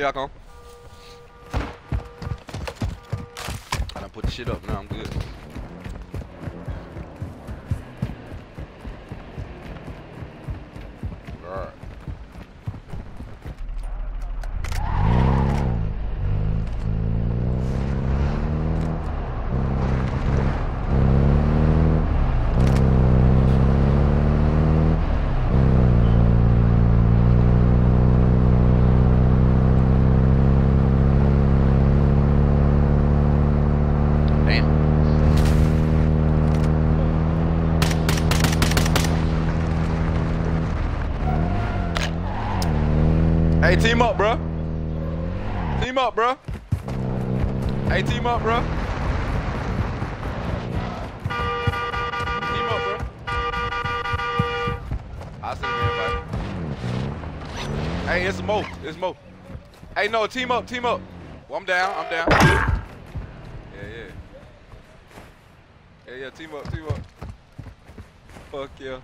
Here I come. I put the shit up now. I'm good. Alright. Team up, bro. Team up, bro. Hey, team up, bro. Team up, bro. I'll send an invite. Hey, it's Mo. It's Mo. Hey, no, team up, team up. Well, I'm down. I'm down. Yeah, yeah. Yeah, yeah, team up, team up. Fuck yeah.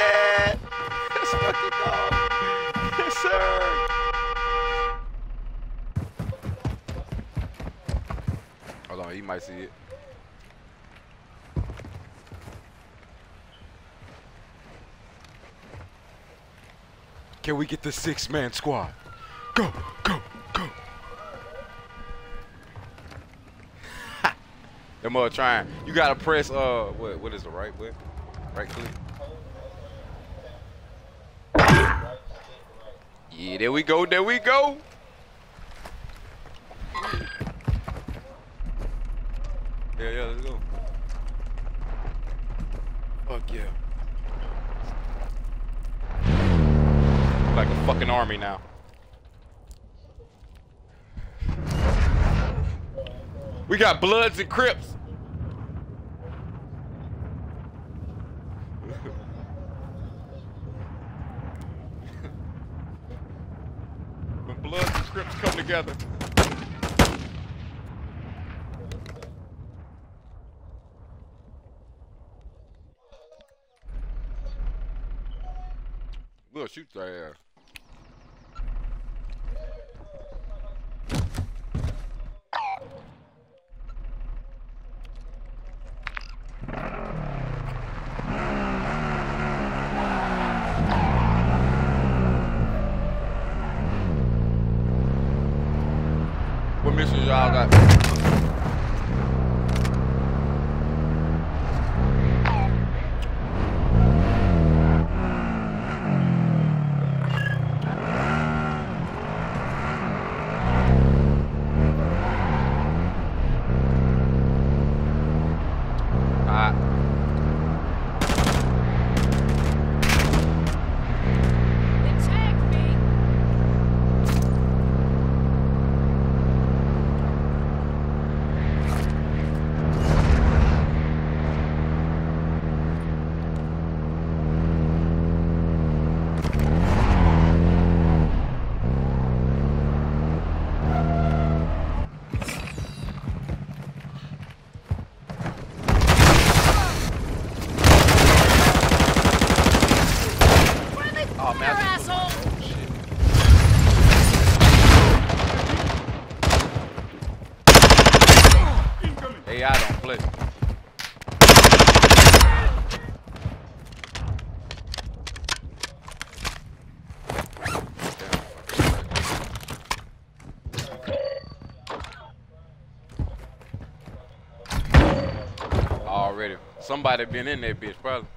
It! Let's fucking go! Yes, sir! Hold on, he might see it. Can we get the six-man squad? Go, go, go! Them mother trying. You gotta press uh what what is the right way? Right click. Yeah, there we go, there we go. Yeah, yeah, let's go. Fuck yeah. Like a fucking army now. We got Bloods and Crips. When Bloods and Crips come together. We'll shoot their ass. What missions y'all got? Alright. Attack me! Friendly Oh man, fire, I just- asshole! Oh, shit. AI don't play. Already. Somebody been in that bitch, probably.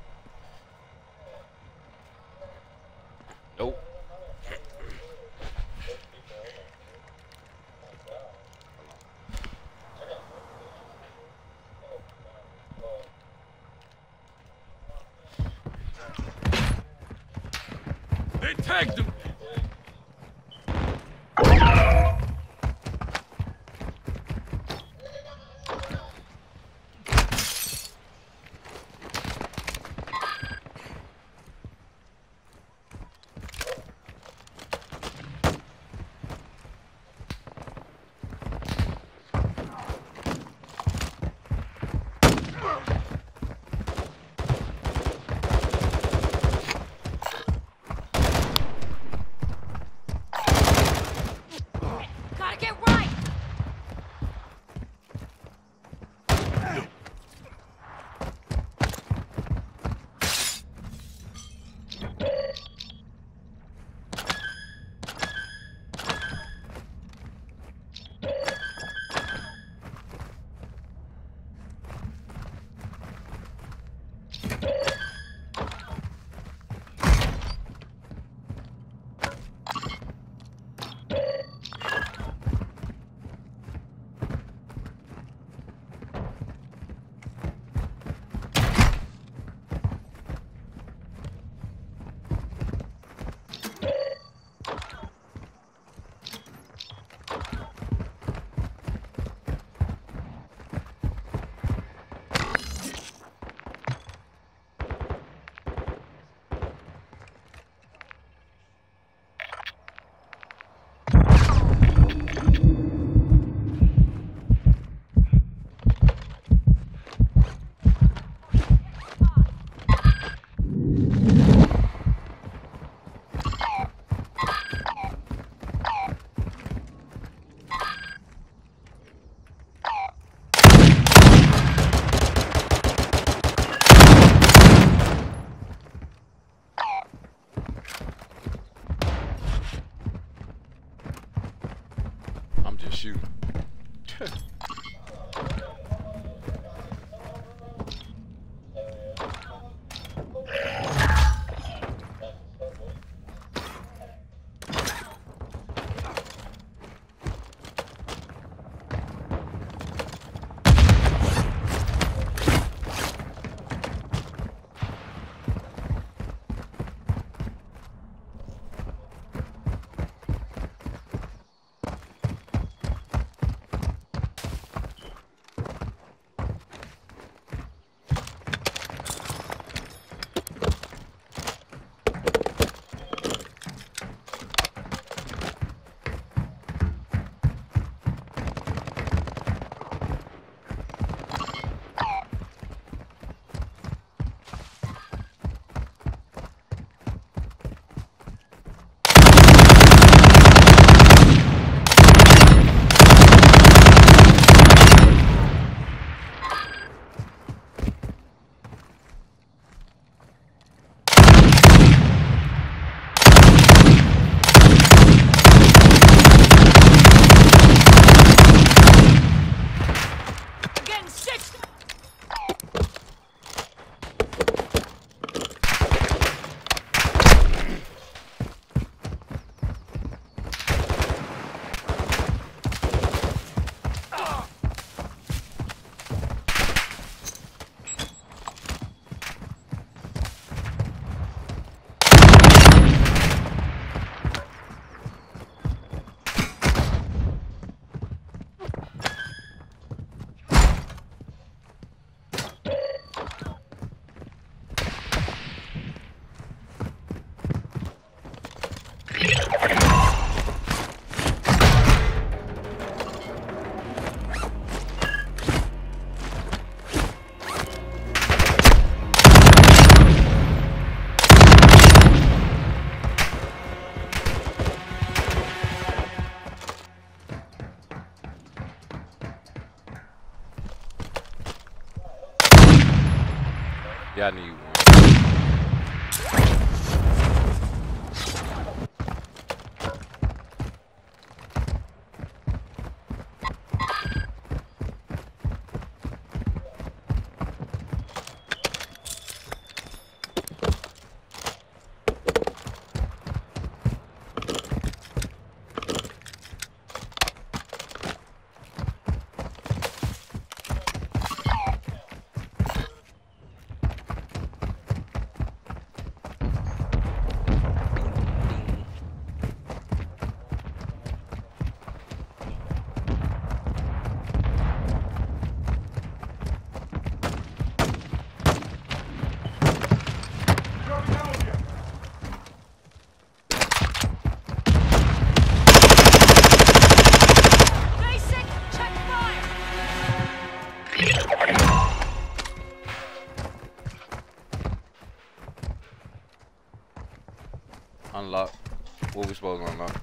What we supposed?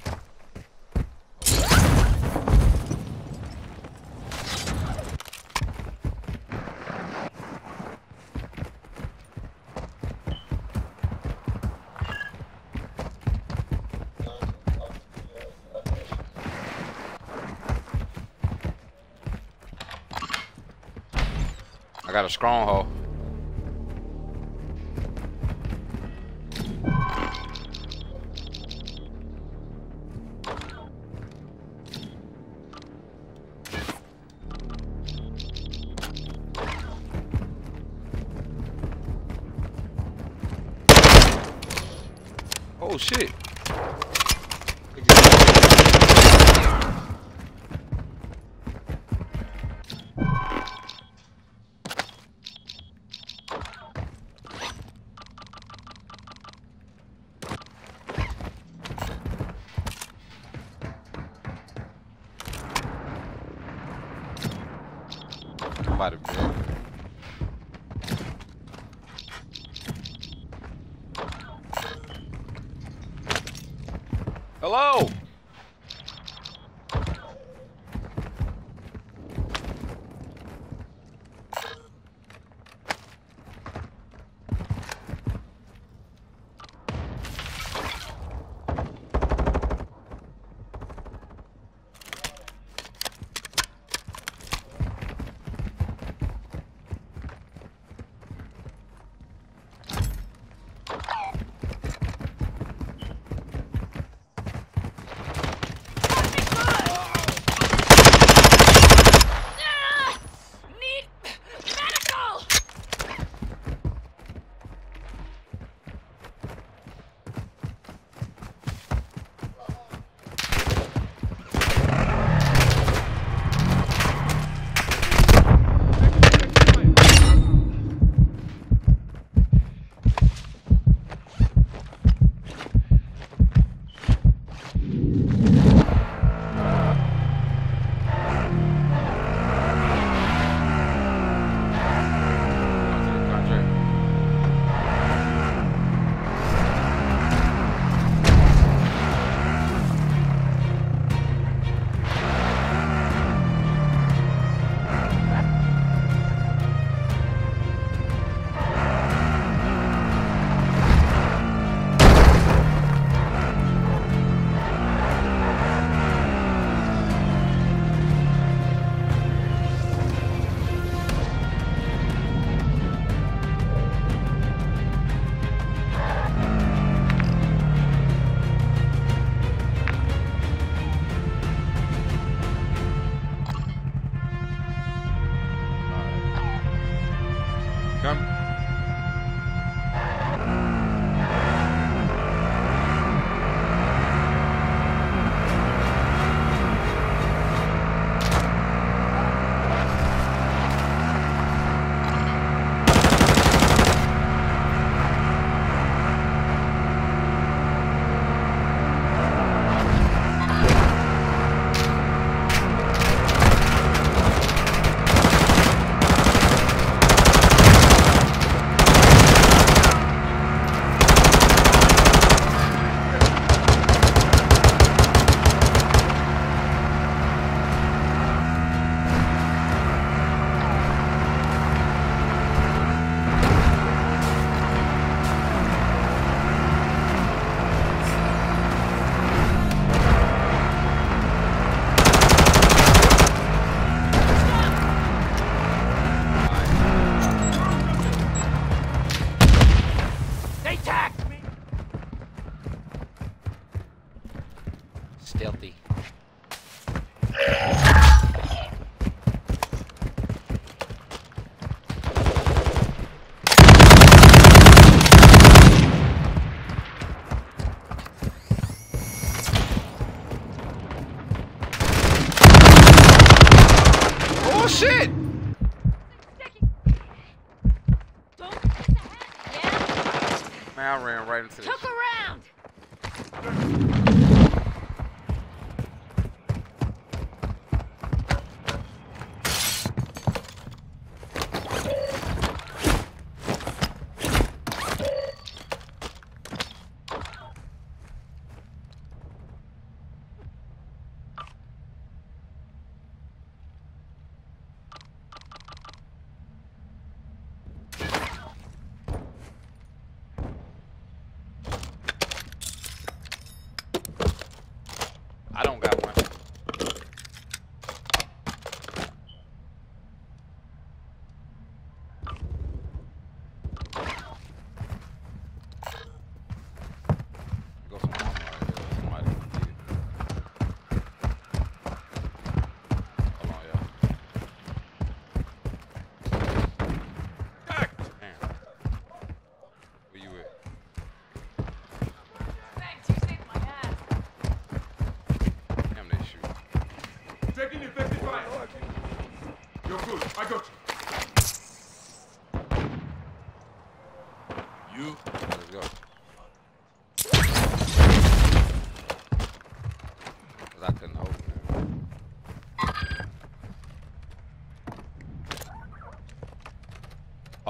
I got a stronghold. Hello.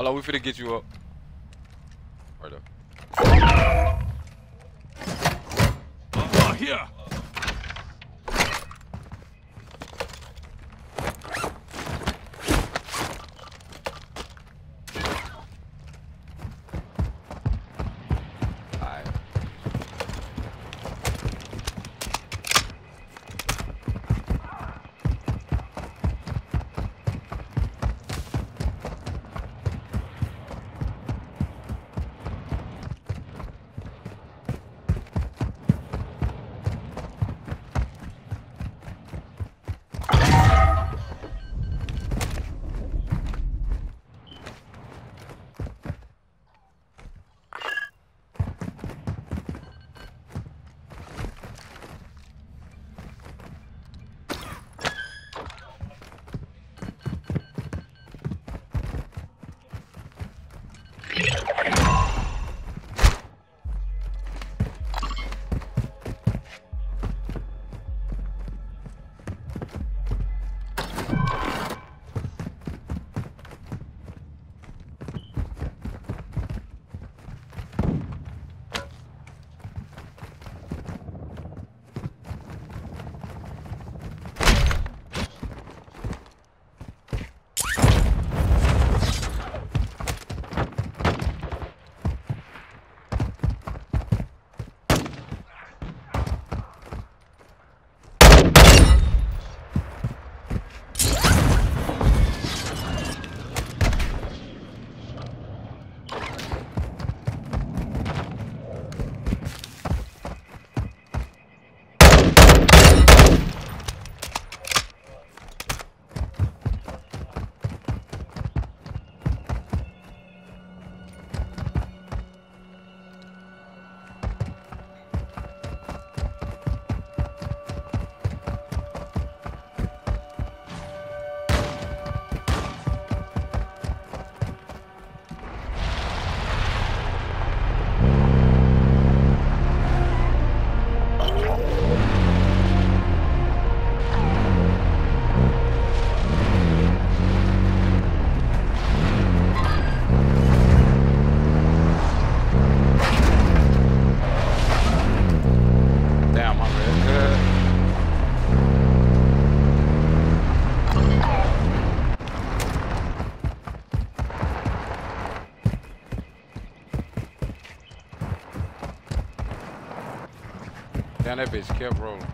I'll wait for to get you up. That if it's kept rolling.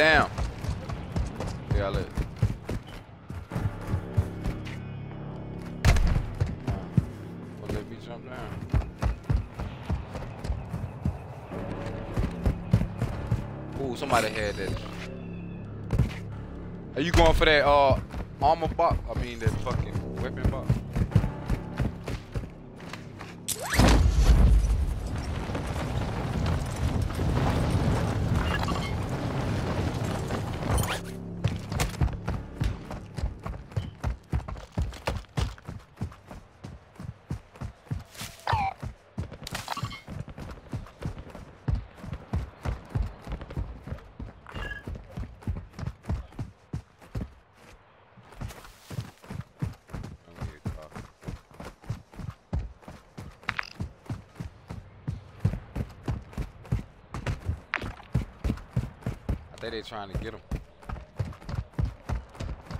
Down. Yeah, look. Well, let me jump down. Ooh, somebody had that. Are you going for that uh armor box? I mean that fucking weapon box. Let me get a car. Trying to get him.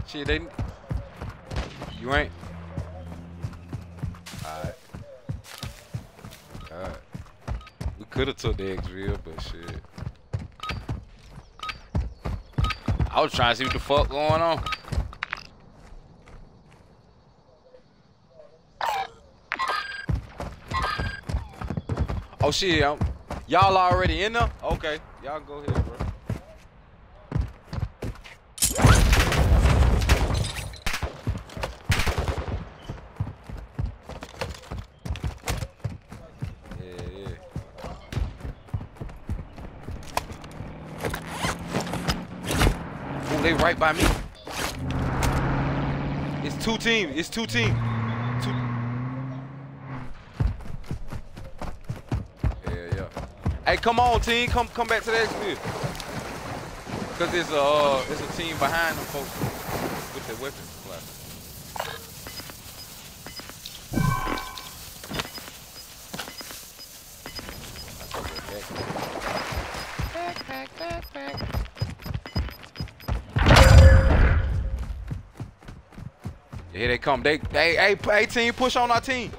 Shit, they. You ain't. Alright. Alright. We could have took the exfil, but shit. I was trying to see what the fuck going on. Oh shit, y'all already in there? Okay, y'all go ahead, bro. Yeah, yeah. Ooh, they right by me. It's two teams. It's two teams. Two. Yeah, yeah. Hey, come on, team. Come, come back to the exit. Cause there's a, uh, there's a team behind them folks with their weapons come. They, hey, hey, team, push on our team.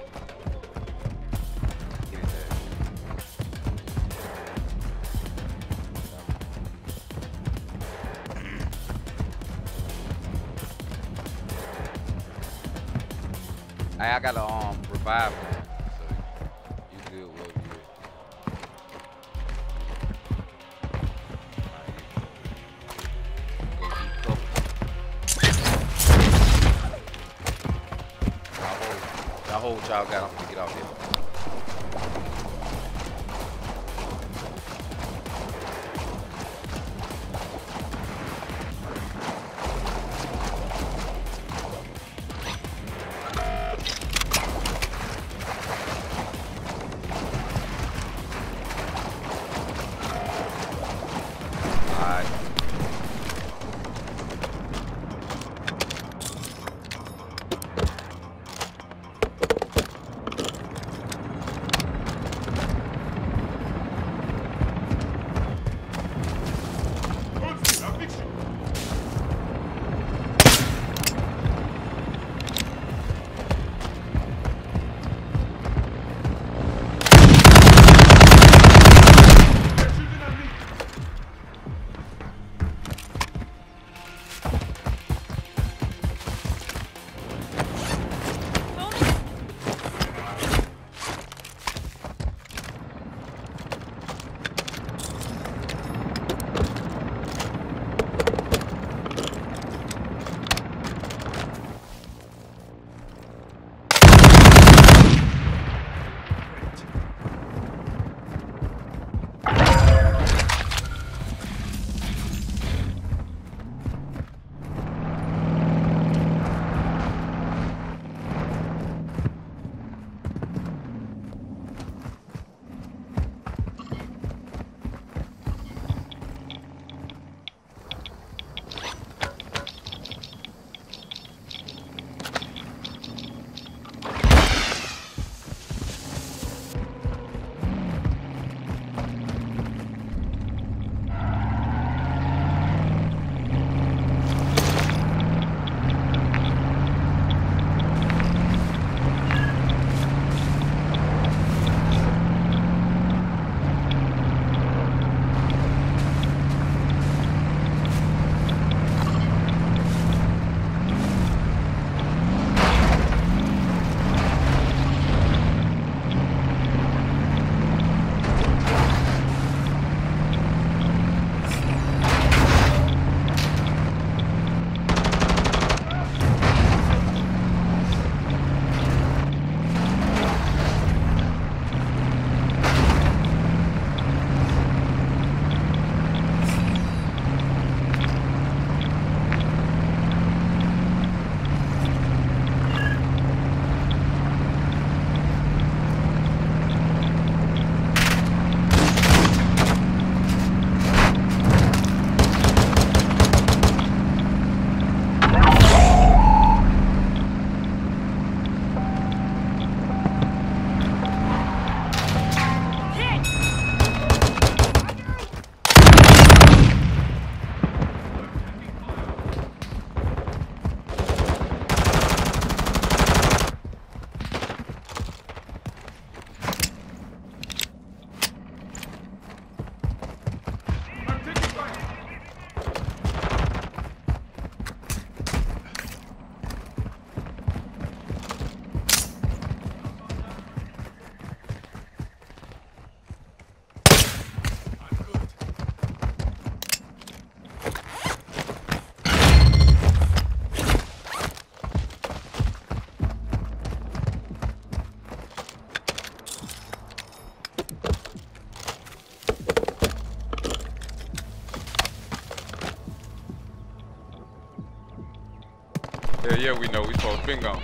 We know. We supposed to been gone.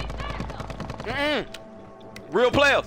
Mm-mm. Real players.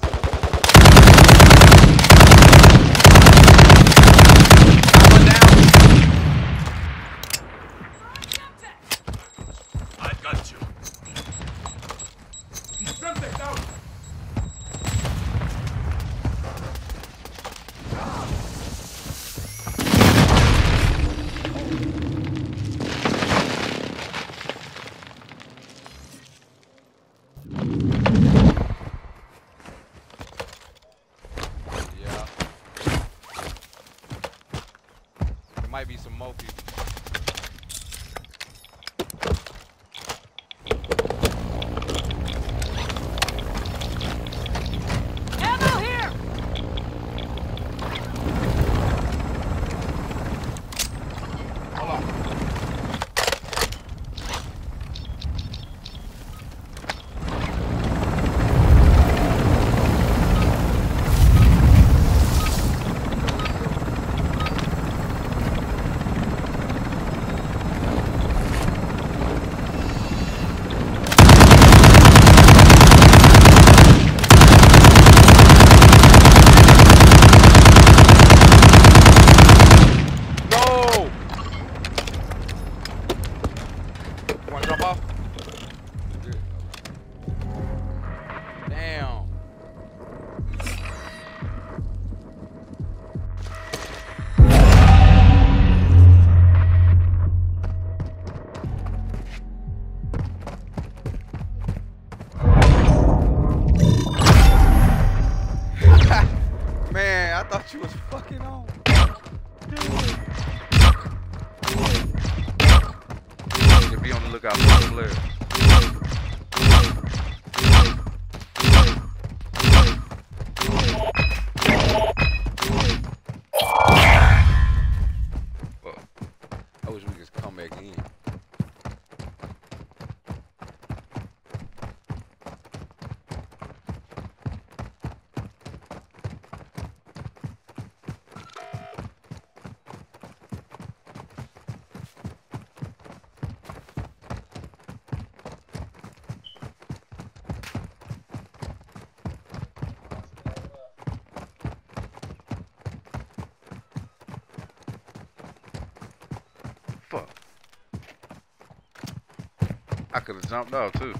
Jumped out too.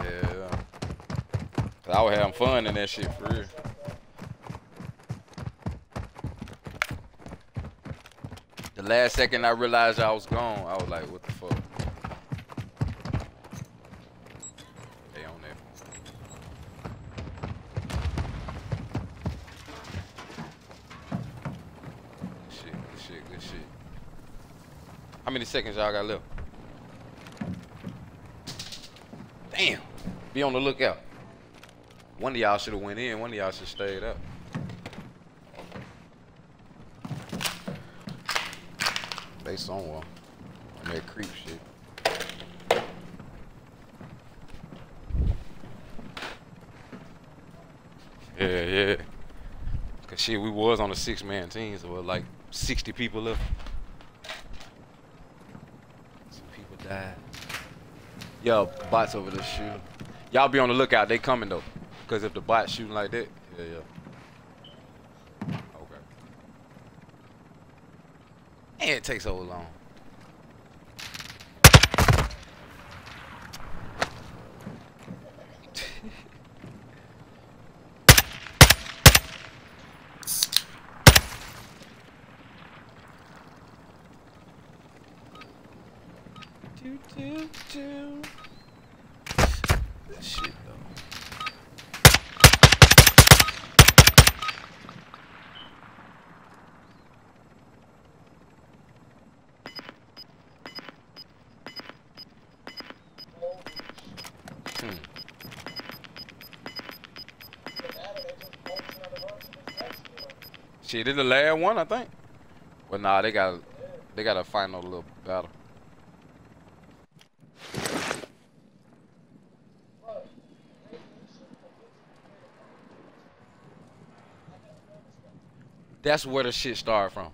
yeah. 'Cause I was having fun in that shit for real. The last second I realized I was gone, I was like, what the fuck? They on there. Shit, good shit, good shit. How many seconds y'all got left? Damn. Be on the lookout. One of y'all should have went in. One of y'all should stayed up. They somewhere. On that creep shit. Yeah, yeah. Cause shit, we was on a six man team, so was like 60 people left. Some people died. Yo, bots over there shoe. Y'all be on the lookout, they coming though. Cause if the bot's shooting like that, yeah, yeah. Okay. And it takes so long. Shit, it's the last one, I think. Well, nah, they got they got a final little battle. That's where the shit started from.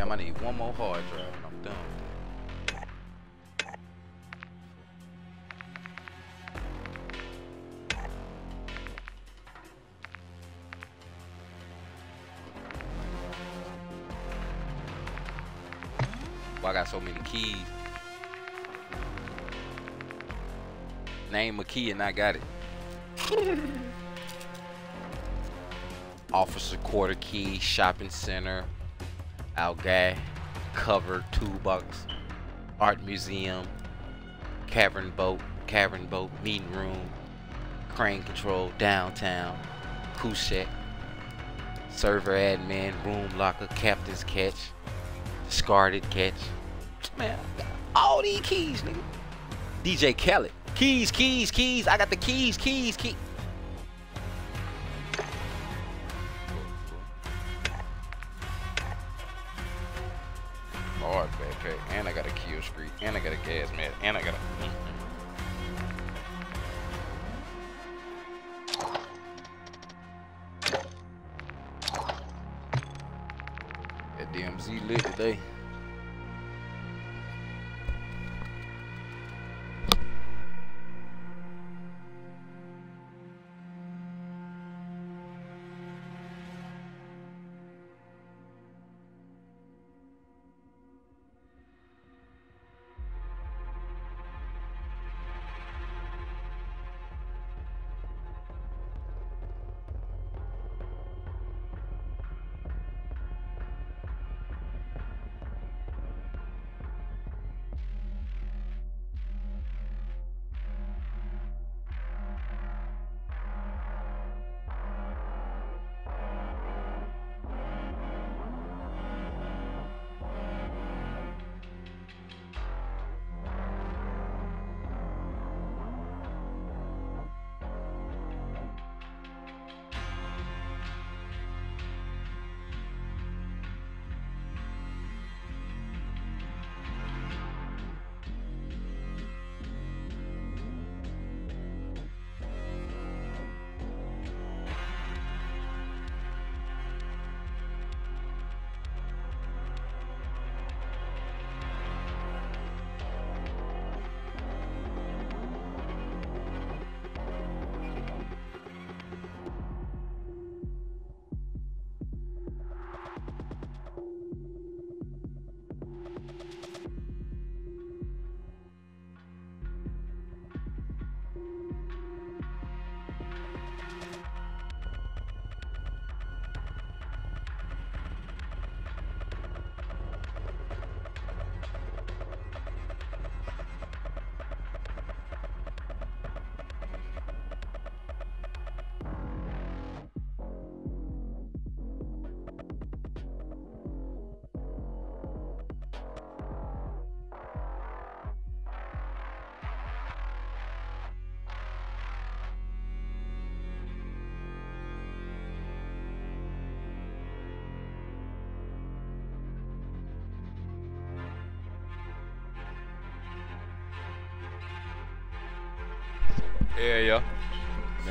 Damn, I need one more hard drive and I'm done. Why I got so many keys? Name a key and I got it. Officer quarter key, shopping center, Algay, cover, toolbox, art museum, cavern boat, cavern boat, meeting room, crane control, downtown, Kushet, server admin, room locker, captain's catch, discarded catch. Man, all these keys, nigga. DJ Khaled. Keys, keys, keys. I got the keys, keys, keys.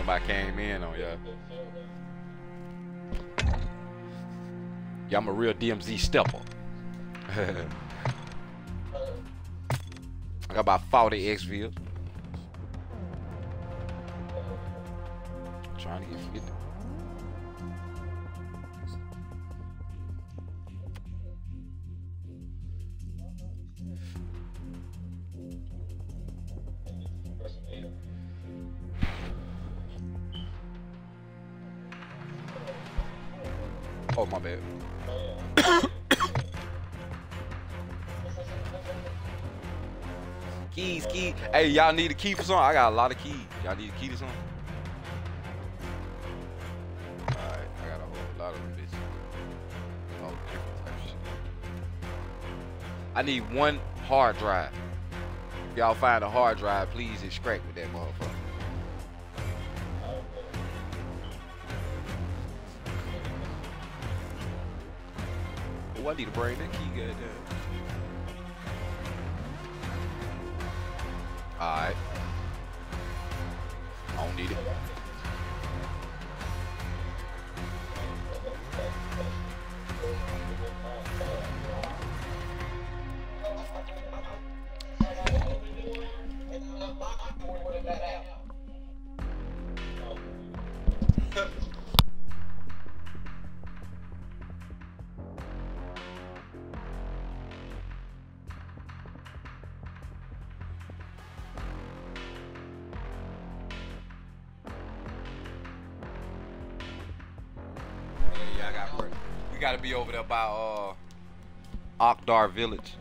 I came in on y'all. Yeah, I'm a real DMZ stepper. I got about 40 exfils. Hey, y'all need a key for something? I got a lot of keys. Y'all need a key to something? I got a whole lot of bitches. I need one hard drive. If y'all find a hard drive, please extract with that motherfucker. Oh, I need to bring that key, goddamn. By uh Village.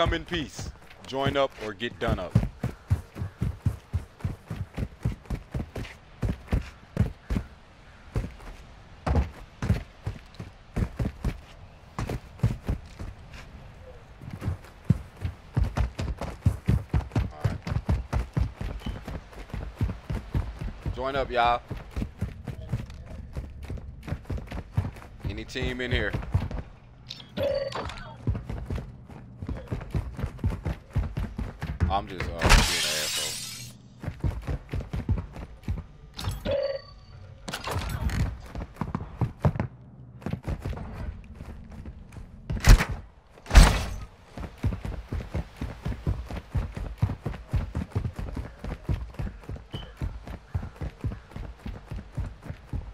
Come in peace. Join up or get done up. Join up, y'all. Any team in here? I'm just uh, being an asshole.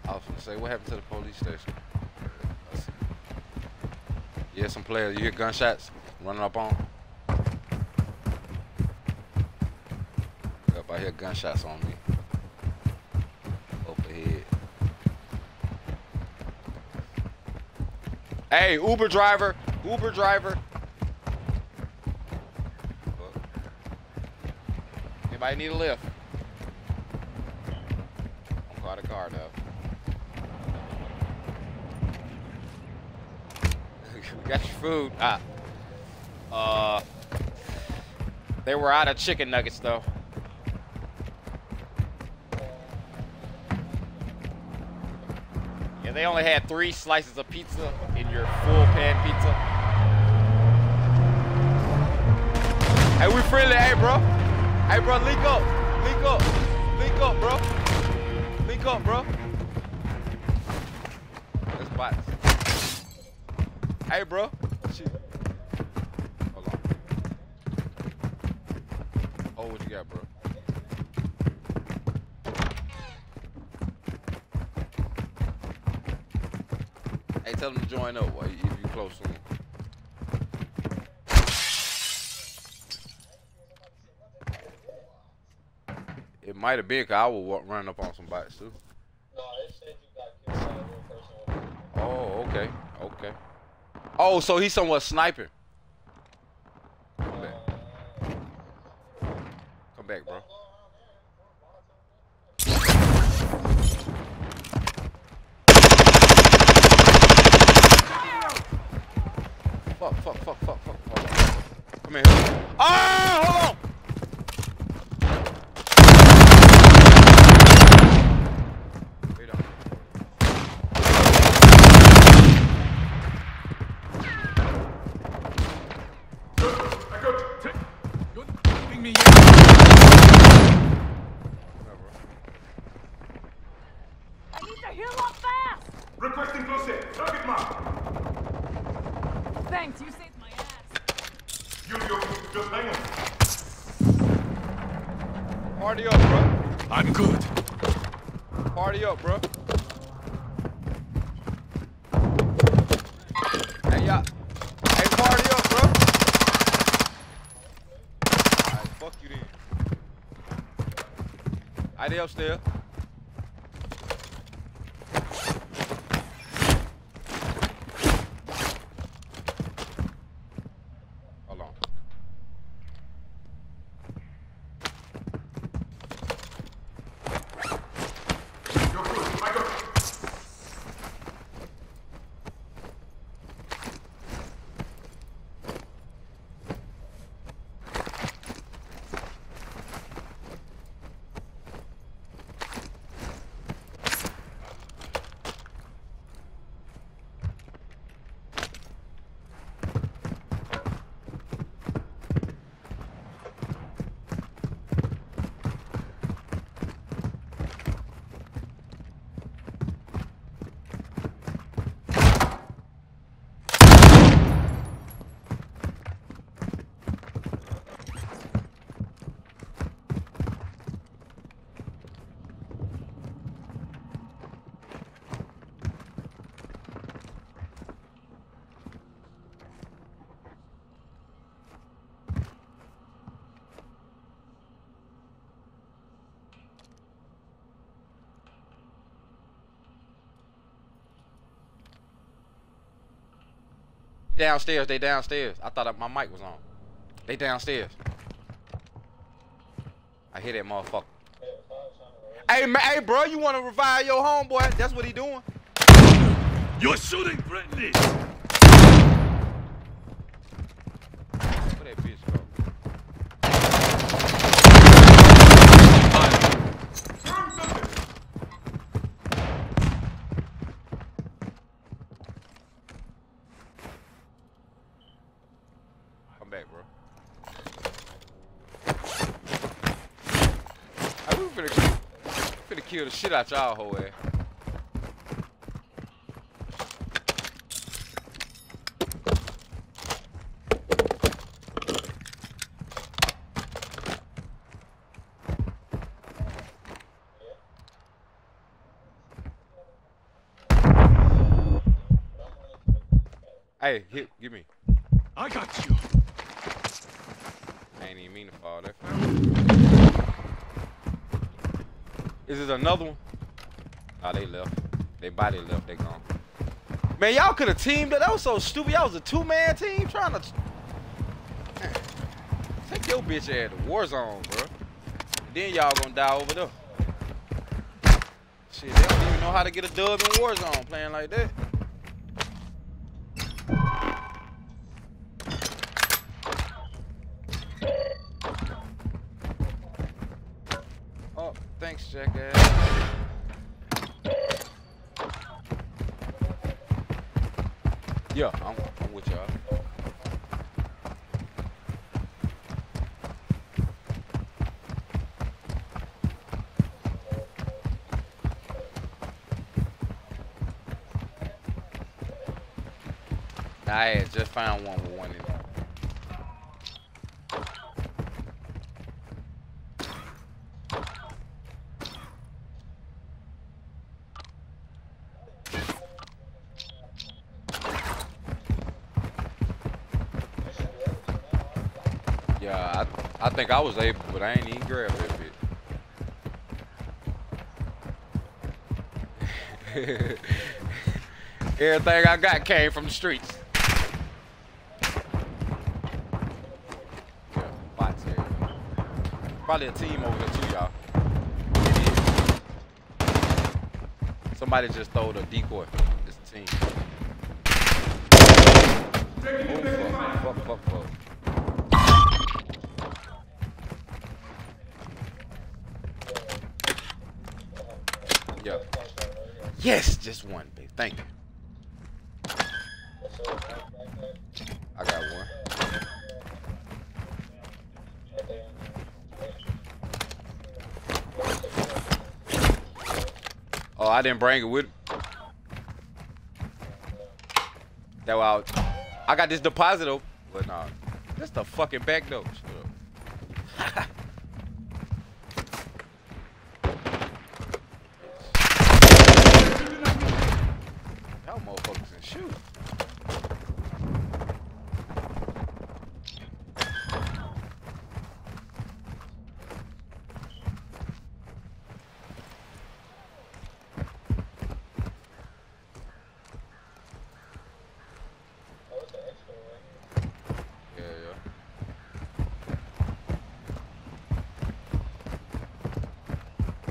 Was gonna say, what happened to the police station? Yeah, some players. You hear gunshots running up on? Gunshots on me. Up ahead. Hey, Uber driver! Uber driver! Anybody need a lift? I'm car to car though. we got your food. Ah. Uh. They were out of chicken nuggets though. They only had three slices of pizza in your full pan pizza. Hey, we friendly, hey, bro. Hey, bro, link up. Link up. Link up, bro. Link up, bro. That's bots. Hey, bro. Shit. Hold on. Oh, what you got, bro? Hey, tell to join up if you close to. It might have been because I was wa- running up on some bots too. Oh, okay, okay. Oh, so he's somewhat sniping. Downstairs, they downstairs. I thought my mic was on. They downstairs. I hear that motherfucker. Hey, man, hey, bro, you want to revive your homeboy? That's what he doing. You're shooting friendly. Where that bitch go? Throwing something. Come back, bro. Hey, we finna, kill- finna kill the shit out y'all whole ass. Hey, hit, give me. I got you. I ain't even mean to fall that far. Is it another one? Oh, they left. They body left. They gone. Man, y'all could have teamed up. That was so stupid. Y'all was a two-man team trying to. Man, take your bitch ass to Warzone, bro. Then y'all gonna die over there. Shit, they don't even know how to get a dub in Warzone playing like that. Yeah, I'm, I'm with y'all. I just found one think I was able, but I ain't even grab that bit. Everything I got came from the streets. Yeah. Probably a team over here too, y'all. Somebody just threw a decoy. It's a team. Oh, fuck, fuck, fuck, fuck. Yeah. Yes, just one, babe. Thank you. I got one. Oh, I didn't bring it with. That was I got this deposit but nah, that's the fucking back door. Shut up. Y'all motherfuckers can shoot. Yeah, yeah.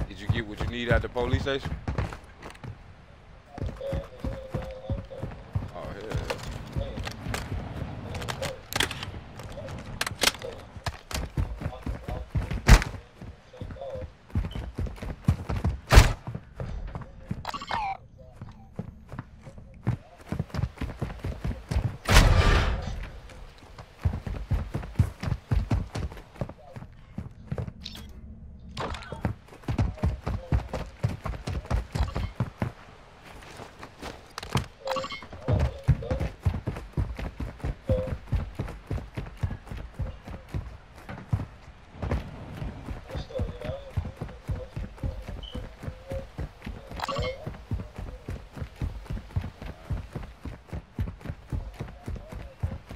Did at the police station? Oh, yeah.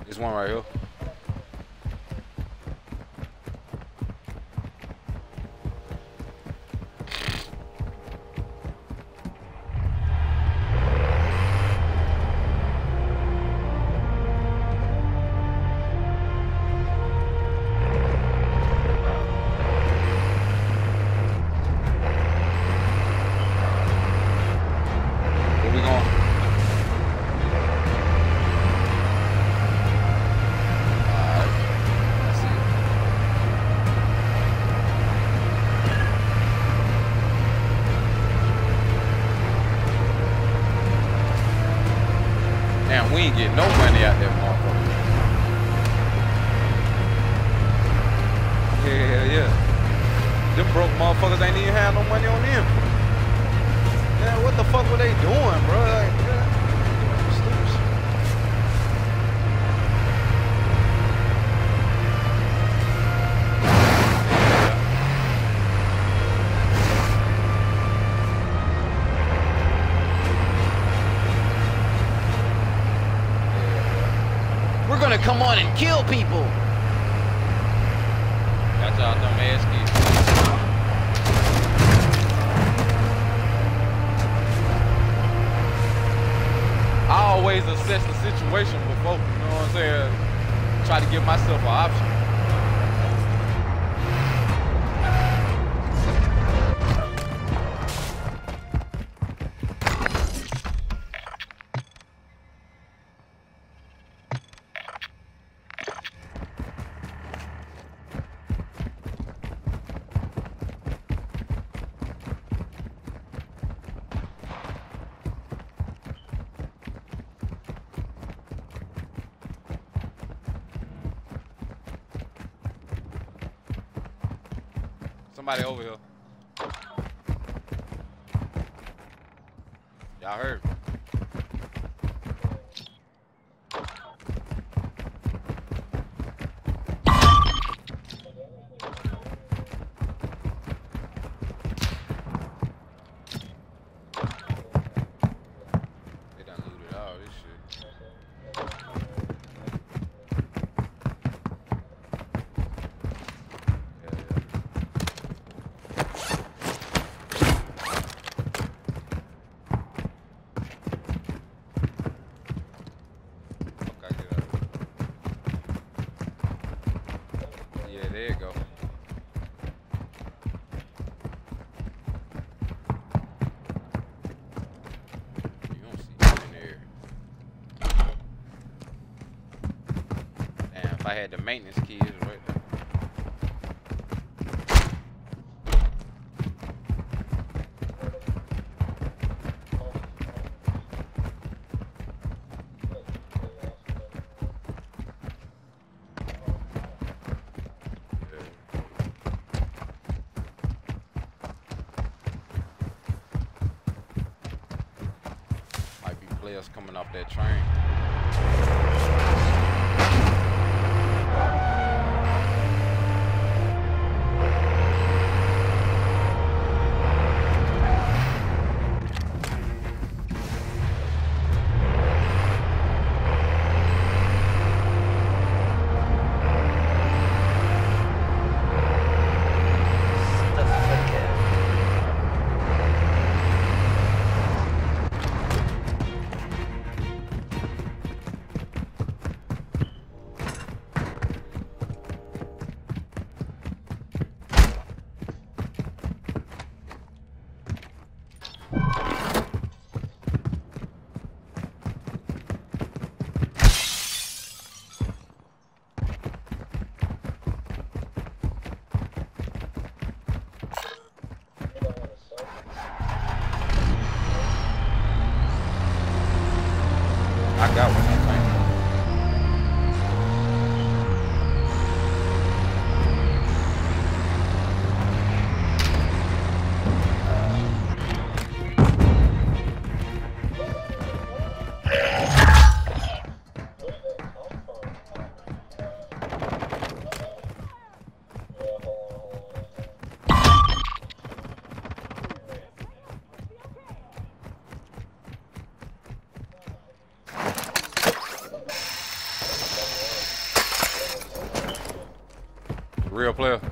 This one right here. On and kill people. Got y'all dumb ass kids. I always assess the situation before, you know what I'm saying? Try to give myself an option. Somebody over here. Y'all heard? me. I had the maintenance player.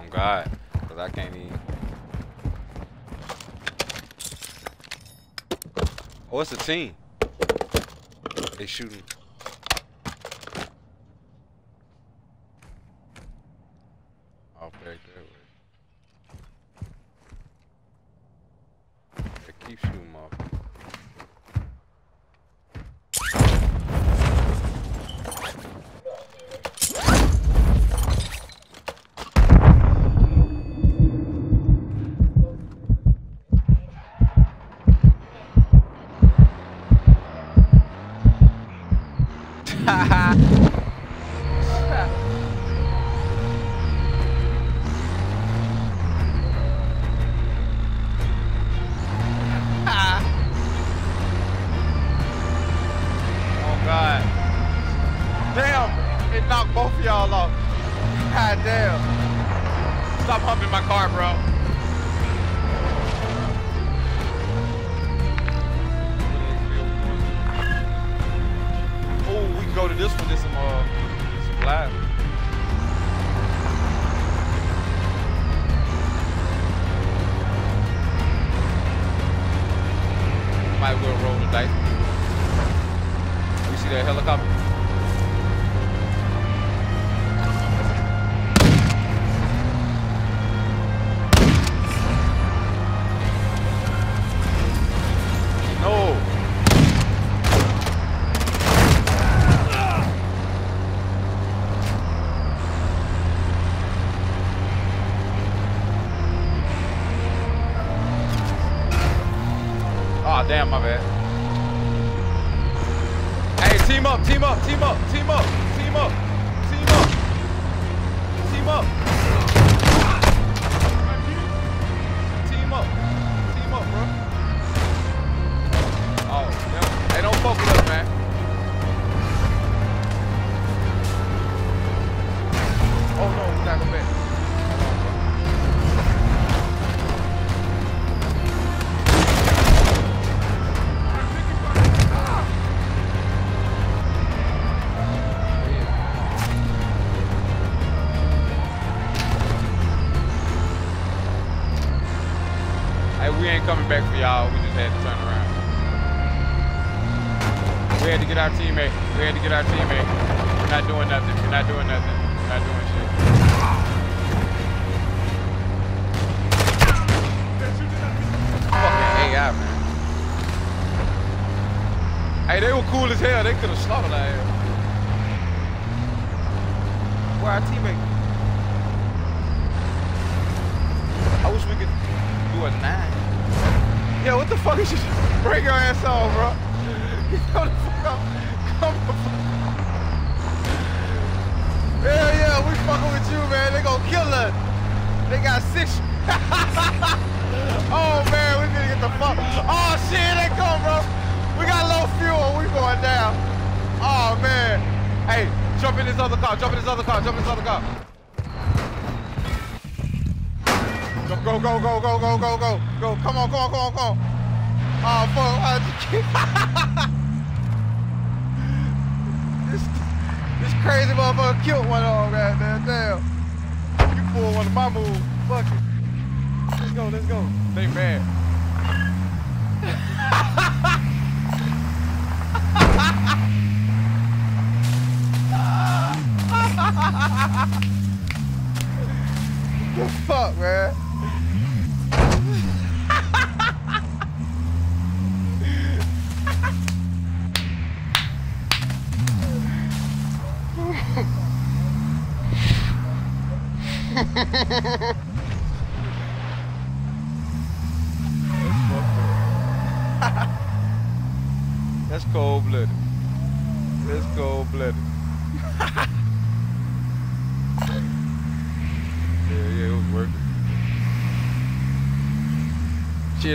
Oh God, cause I can't even. It's a team. They shooting. had to get our teammate. We're not doing nothing. We're not doing nothing. We're not doing shit. Fucking AI, man. Hey, they were cool as hell. They could have slaughtered our.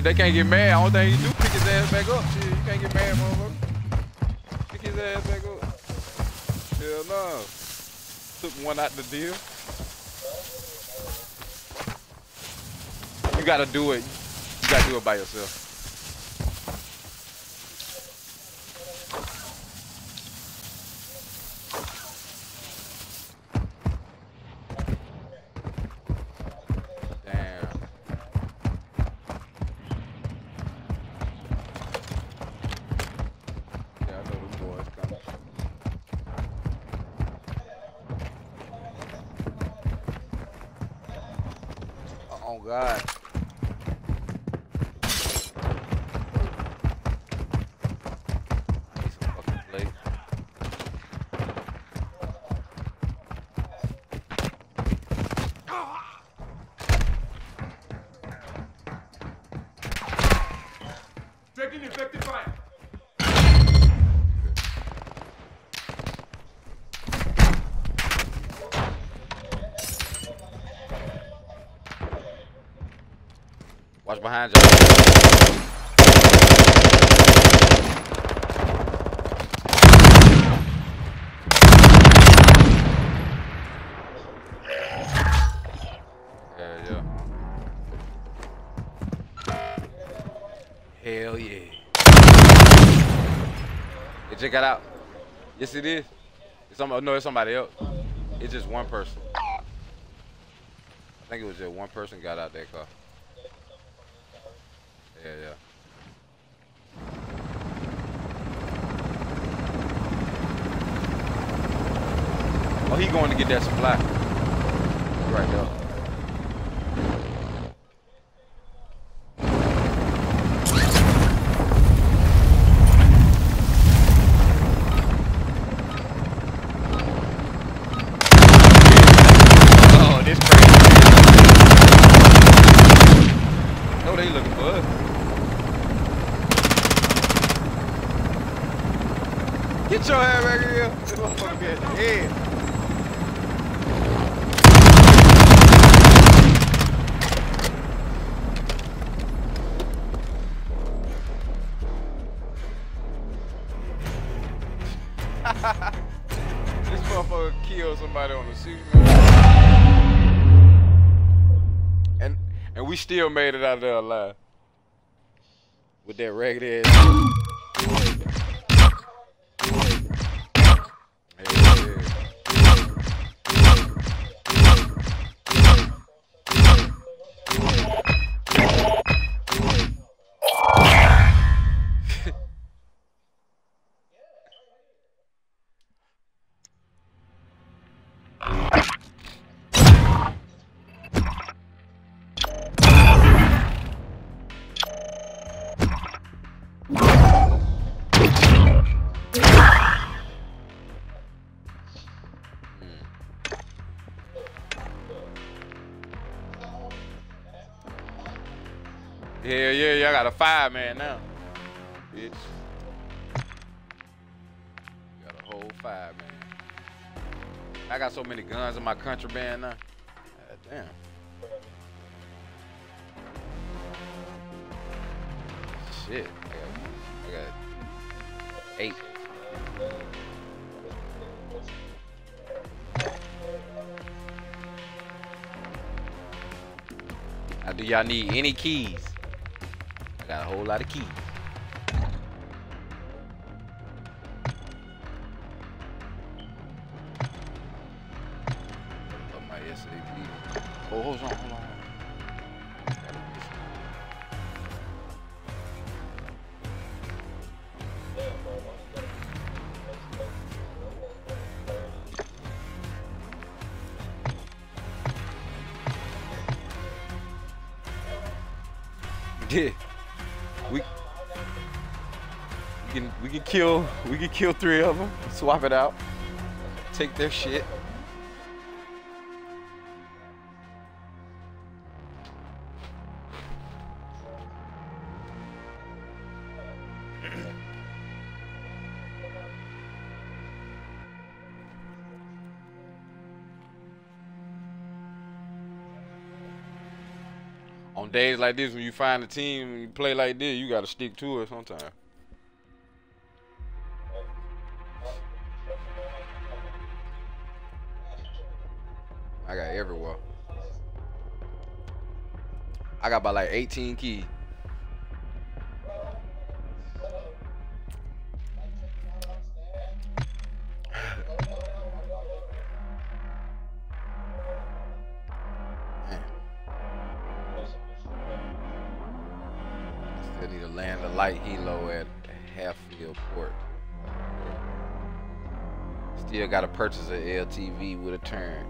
Shit, they can't get mad. Only thing you do, pick his ass back up. Shit, you can't get mad, motherfucker. Pick his ass back up. Hell no. Took one out the deal. You gotta do it. You gotta do it by yourself. god. behind y'all. Yeah. Hell yeah. Hey, check that out. Yes, it is. It's some, no, it's somebody else. It's just one person. I think it was just one person got out that car. Going to get that supply. Right there. Still made it out of there alive. With that ragged got a five man now. Bitch. Got a whole five man. I got so many guns in my contraband now. God damn. Shit. I got, I got eight. Now, do y'all need any keys? Whole lot of keys. Kill kill three of them, swap it out, take their shit. on days like this when you find a team and you play like this, you gotta stick to it sometimes. 18 keys. Man. Still need to land a light helo at Hafid Port. Still got to purchase a LTV with a turn.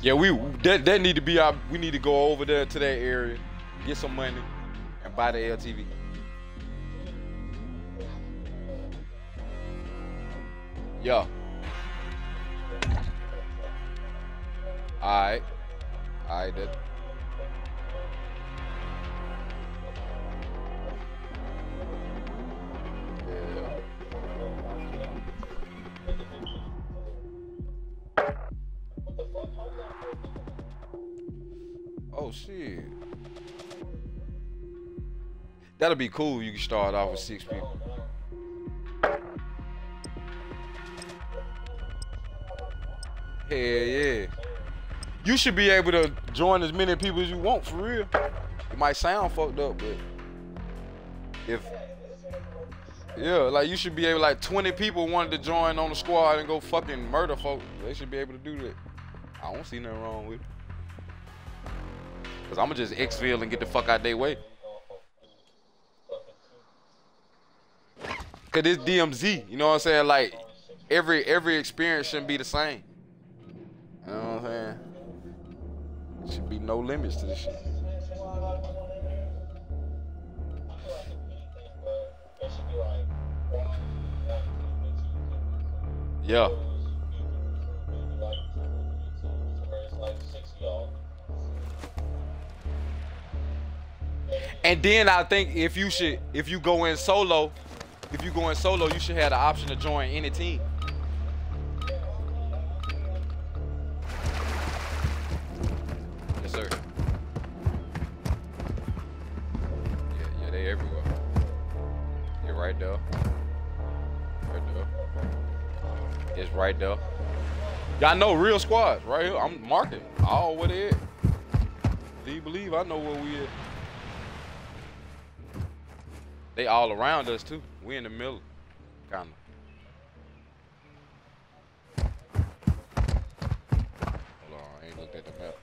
Yeah, we that that need to be our. We need to go over there to that area, get some money, and buy the LTV. Yeah. Oh shit. That'll be cool. You can start off with six people. Hell yeah. You should be able to join as many people as you want for real. It might sound fucked up, but if yeah, like you should be able like 20 people wanted to join on the squad and go fucking murder folks. They should be able to do that. I don't see nothing wrong with it. Cause I'ma just exfil and get the fuck out their way. Cause this DMZ, you know what I'm saying? Like every every experience shouldn't be the same. You know what I'm saying? Should be no limits to this shit. Yeah. And then I think if you should, if you go in solo, if you go in solo, you should have the option to join any team. Yes, sir. Yeah, yeah, they everywhere. You're right there. Right there. It's right there. Y'all know real squads right here. I'm marking all what it is. Do you believe I know where we at? They all around us too. We in the middle, kind of. Hold on, I ain't looked at the map.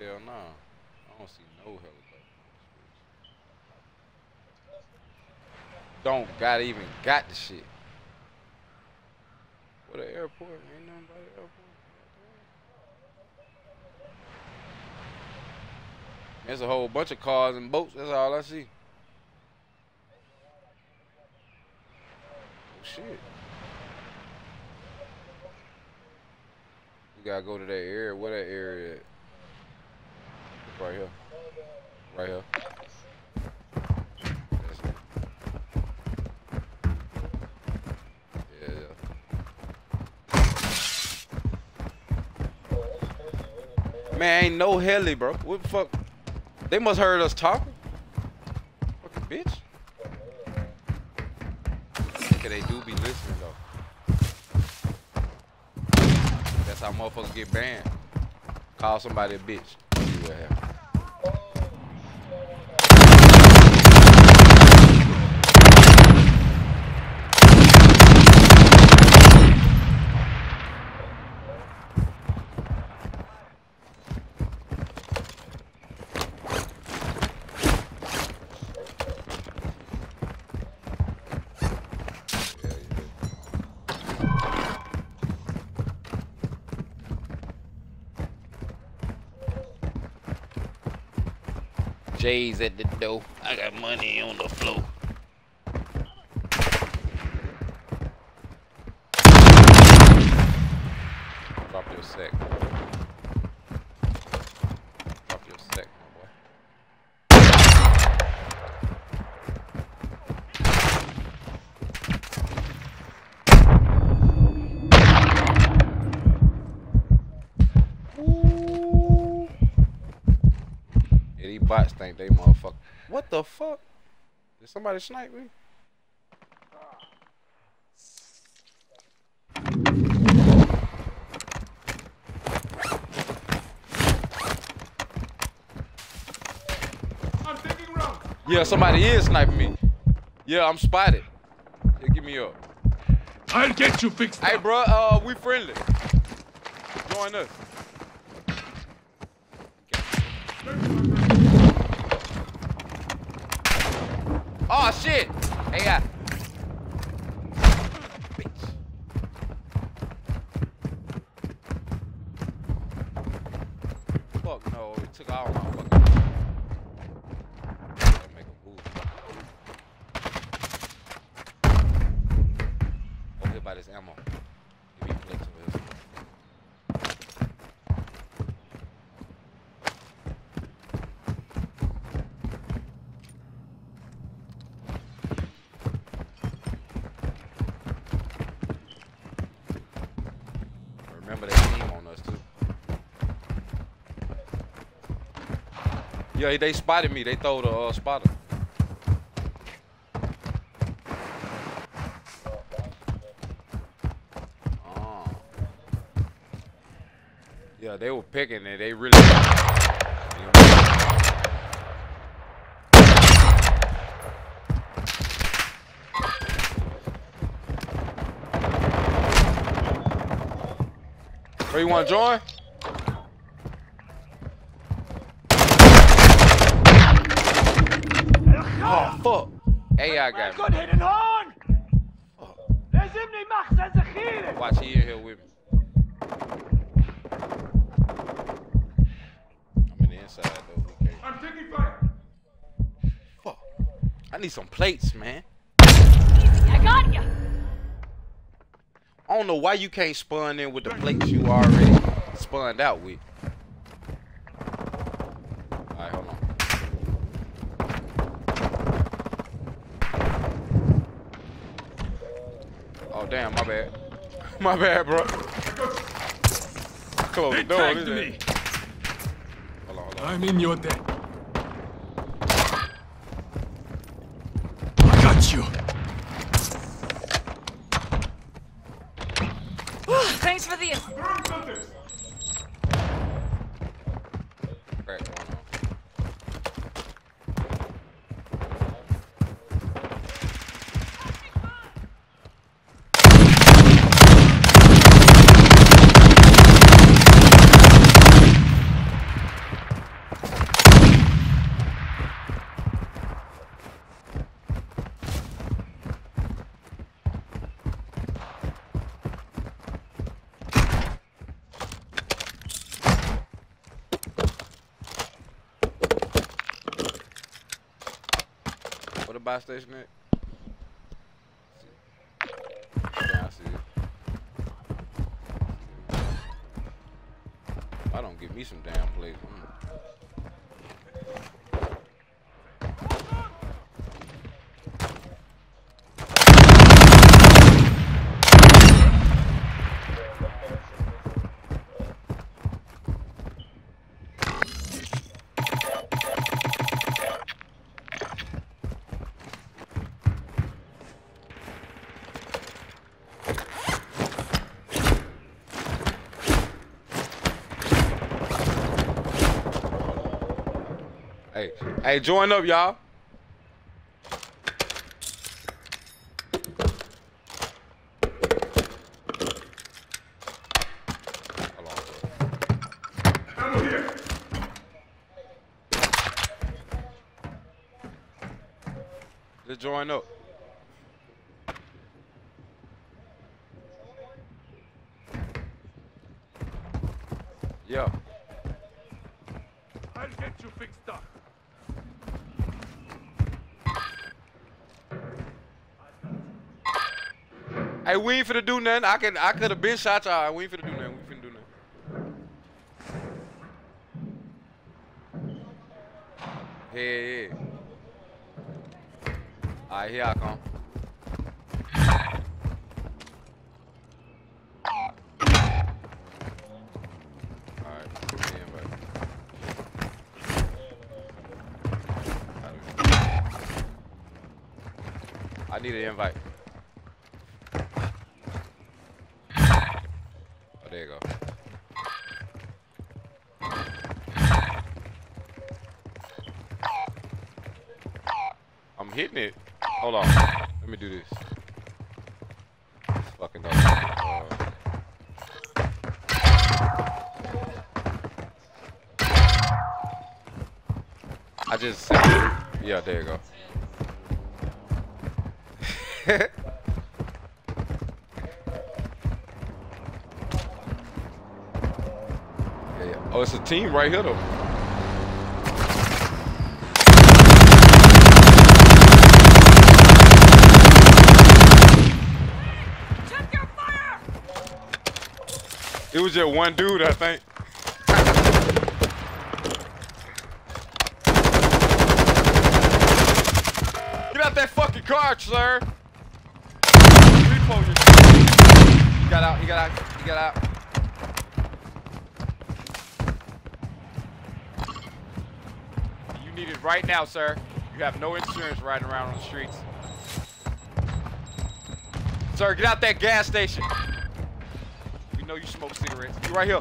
Hell no. I don't see no helicopter. Don't got even got the shit. What airport? Ain't nothing but an airport. There's a whole bunch of cars and boats. That's all I see. Oh shit. We gotta go to that area. Where that area at? Right here. Right here. That's it. Yeah, yeah. Man, ain't no heli, bro. What the fuck? They must heard us talking. Fucking bitch. Okay, they do be listening though. That's how motherfuckers get banned. Call somebody a bitch. See what happens. Yeah, yeah. Jay's at the door. I got money on the floor. Drop your sec. Drop your sec, my boy. Yeah, these bots think they motherfucker. What the fuck? Did somebody snipe me? I'm taking round. Yeah, somebody is sniping me. Yeah, I'm spotted. Yeah, give me up. I'll get you fixed Hey, bro, uh, we friendly. Join us. Oh shit! Hey, uh. Bitch. Fuck no, it took all my fucking. Gotta make a move. Over here by this ammo. Give me flicks over here. Remember that team on us too. Yeah, they spotted me. They throw the uh, spotter. Oh. Yeah, they were picking it. They really. Bro, you want to join? AI got me. Good hidden horn! لازمني مخزن ذخيرة! Watch, he in here with me. I'm in the inside, though. We can't. I'm taking fire. Fuck. I need some plates, man. I got you. I don't know why you can't spawn in with the plates you already spawned out with. Damn, my bad. My bad, bro. Close They the door. tagged this me! Hold on, hold on. I'm in your debt. What the buy station at? Yeah, I see it. I don't give me some damn plates. Mm. Hey, join up, y'all. Just join up. Yeah. I'll get you fixed up. We ain't finna do nothing. I can I could have been shot y'all. We ain't finna do nothing. We finna do nothing. Hey, yeah. Alright, here I come. Just yeah, there you go. Yeah, yeah. Oh, it's a team right here though. It was just one dude, I think. Get car, sir. Repo. He got out, he got out, he got out. You need it right now, sir. You have no insurance riding around on the streets. Sir, get out that gas station. We know you smoke cigarettes. You right here.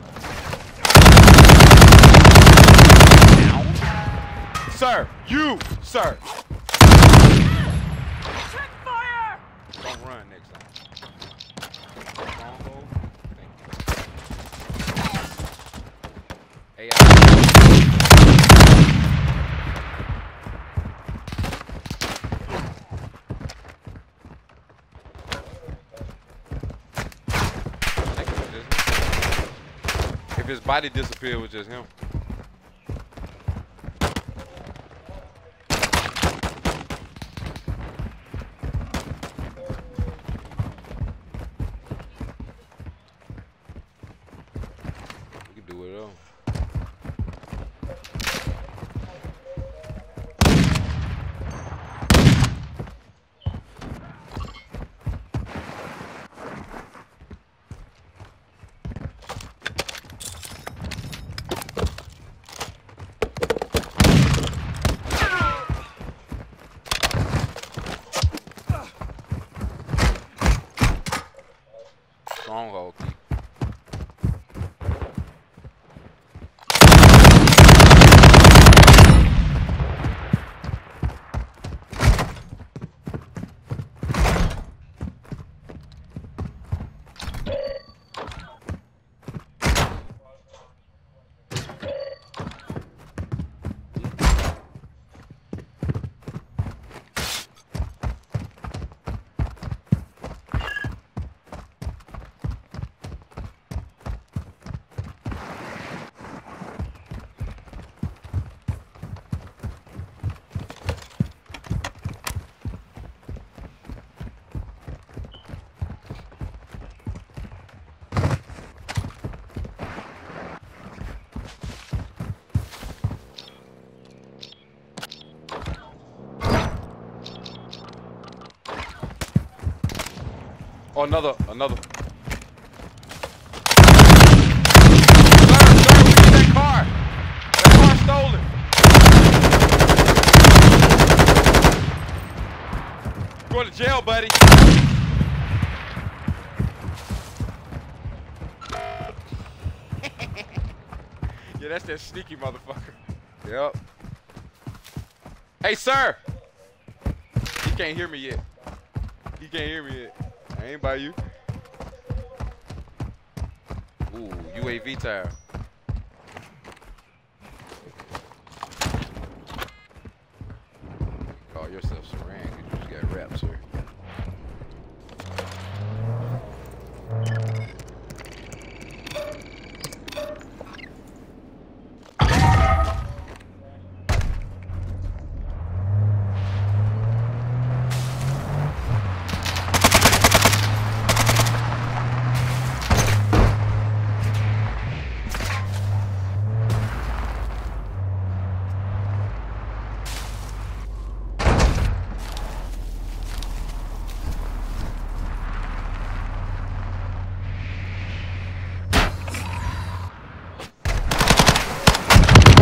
Sir, you, sir. Check fire. Don't run next time. Stronghold. Thank you. Body disappeared was just him. Stronghold Oh, another, another. Sir, sir, we that car. That car stolen. Going to jail, buddy. yeah, that's that sneaky motherfucker. Yep. Hey, sir. He can't hear me yet. He can't hear me yet. By you. Ooh, UAV tire. Call yourself Sarang because you just got reps, sir.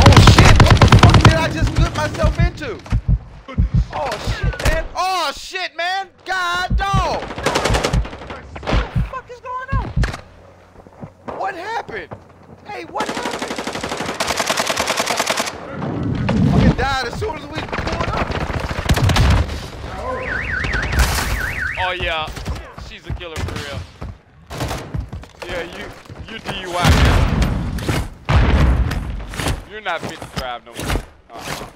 Oh shit! What the fuck did I just put myself into? Oh shit, man! Oh shit, man! God dog! What the fuck is going on? What happened? Hey, what happened? Fucking died as soon as we pulled up. Oh yeah, she's a killer for real. Yeah, you you DUI. Man. You're not fit to drive no more. Uh-uh.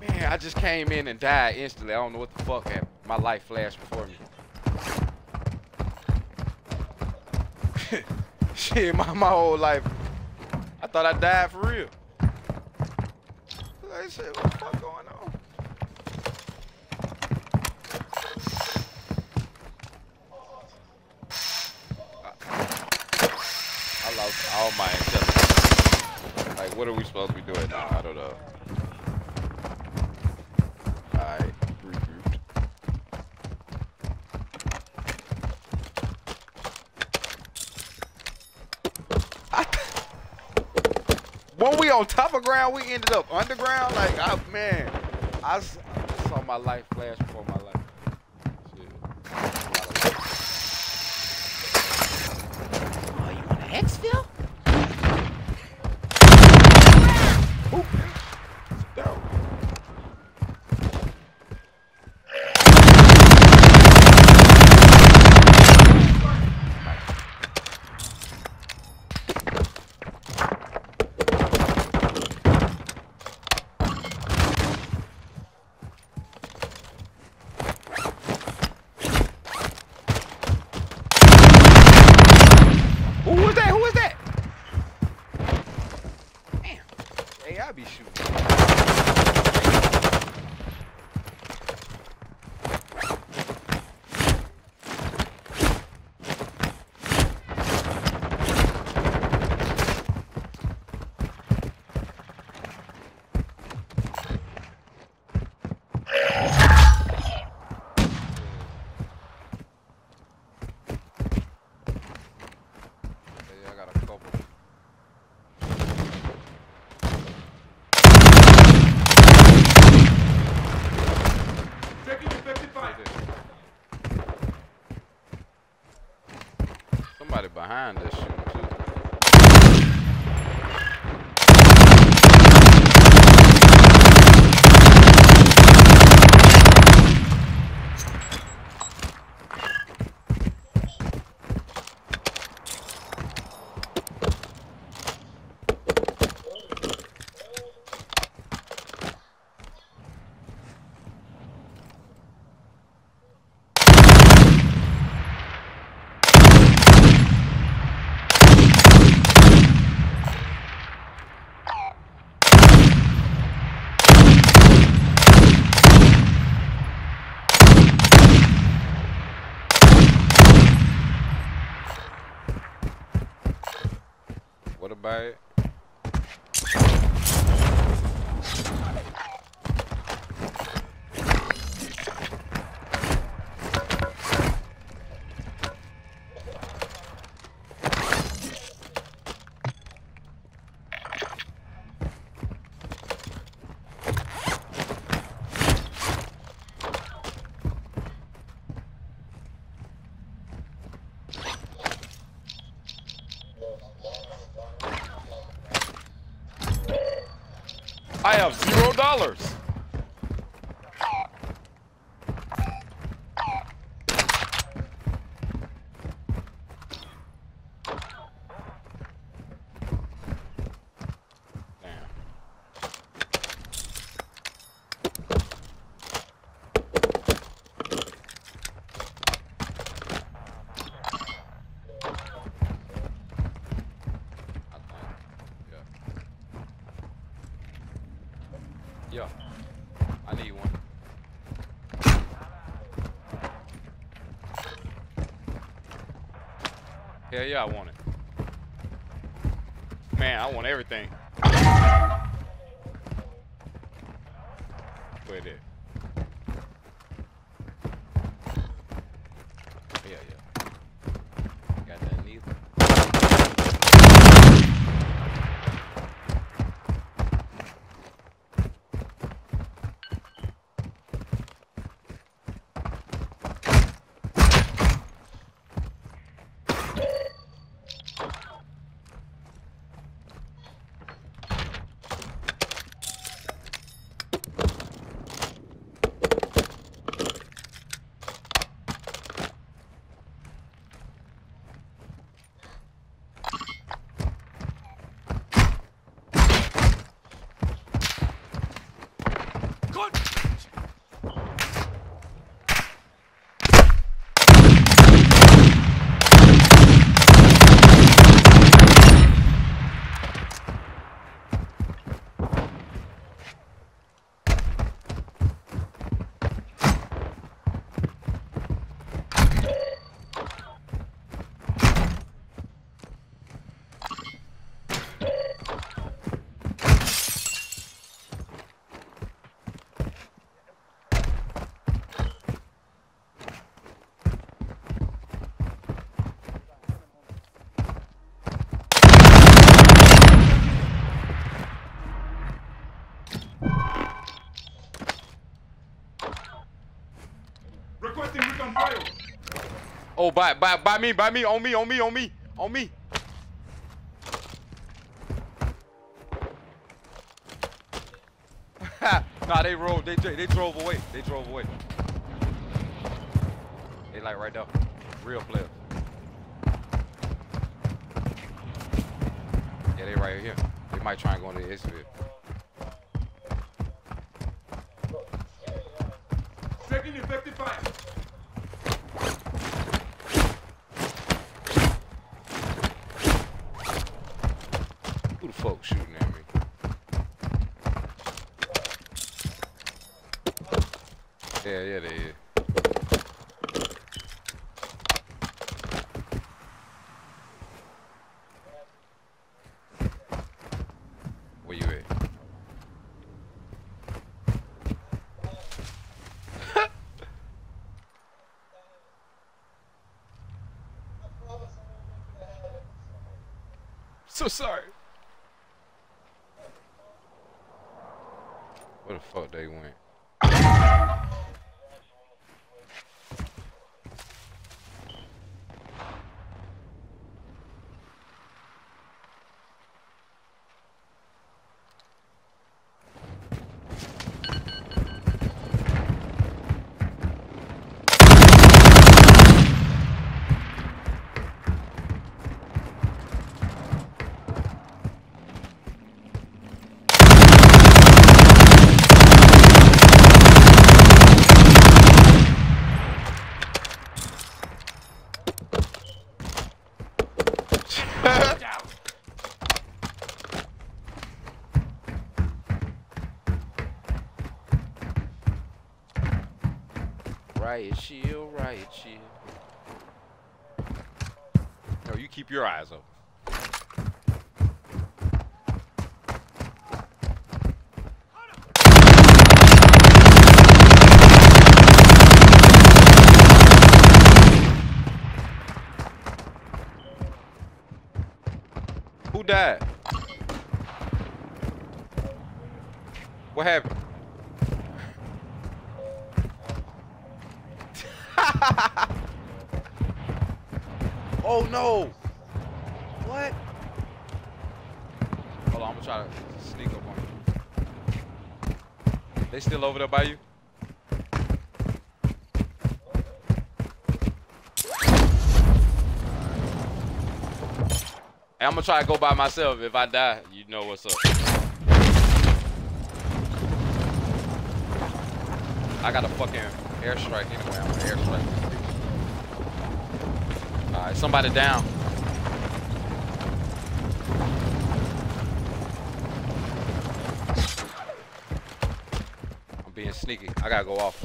Man, I just came and died instantly. I don't know what the fuck happened. My life flashed before me. Shit, my, my whole life. I thought I died for real. I said, what the fuck going on? I lost all my intelligence. Like, what are we supposed to be doing now? I don't know. Alright, regrouped. I- when we on ground, we ended up underground. Like, I, man, I saw my life What about it? I have zero dollars. Damn. I think. Yeah. Yeah. I need one. Hell yeah, I want it. Man, I want everything. Where it is? Yeah, yeah. Got that neither. Requesting recon fire. Oh, by by by me, by me, on me, on me, on me, on me. nah, they rolled. They they drove away. They drove away. They like right there. Real players. Yeah, they right here. They might try and go into the exit. Taking effective fire. Who the fuck shooting at me? Yeah, yeah, they is. Where you at? So sorry. Where the fuck they went? Riot shield, riot shield. No, you keep your eyes open. Who died? What happened? oh no! What? Hold on, I'm gonna try to sneak up on you. They still over there by you? Hey, I'm gonna try to go by myself. If I die, you know what's up. I got a fucking airstrike anyway. I'm gonna airstrike. Alright, somebody down. I'm being sneaky. I gotta go off.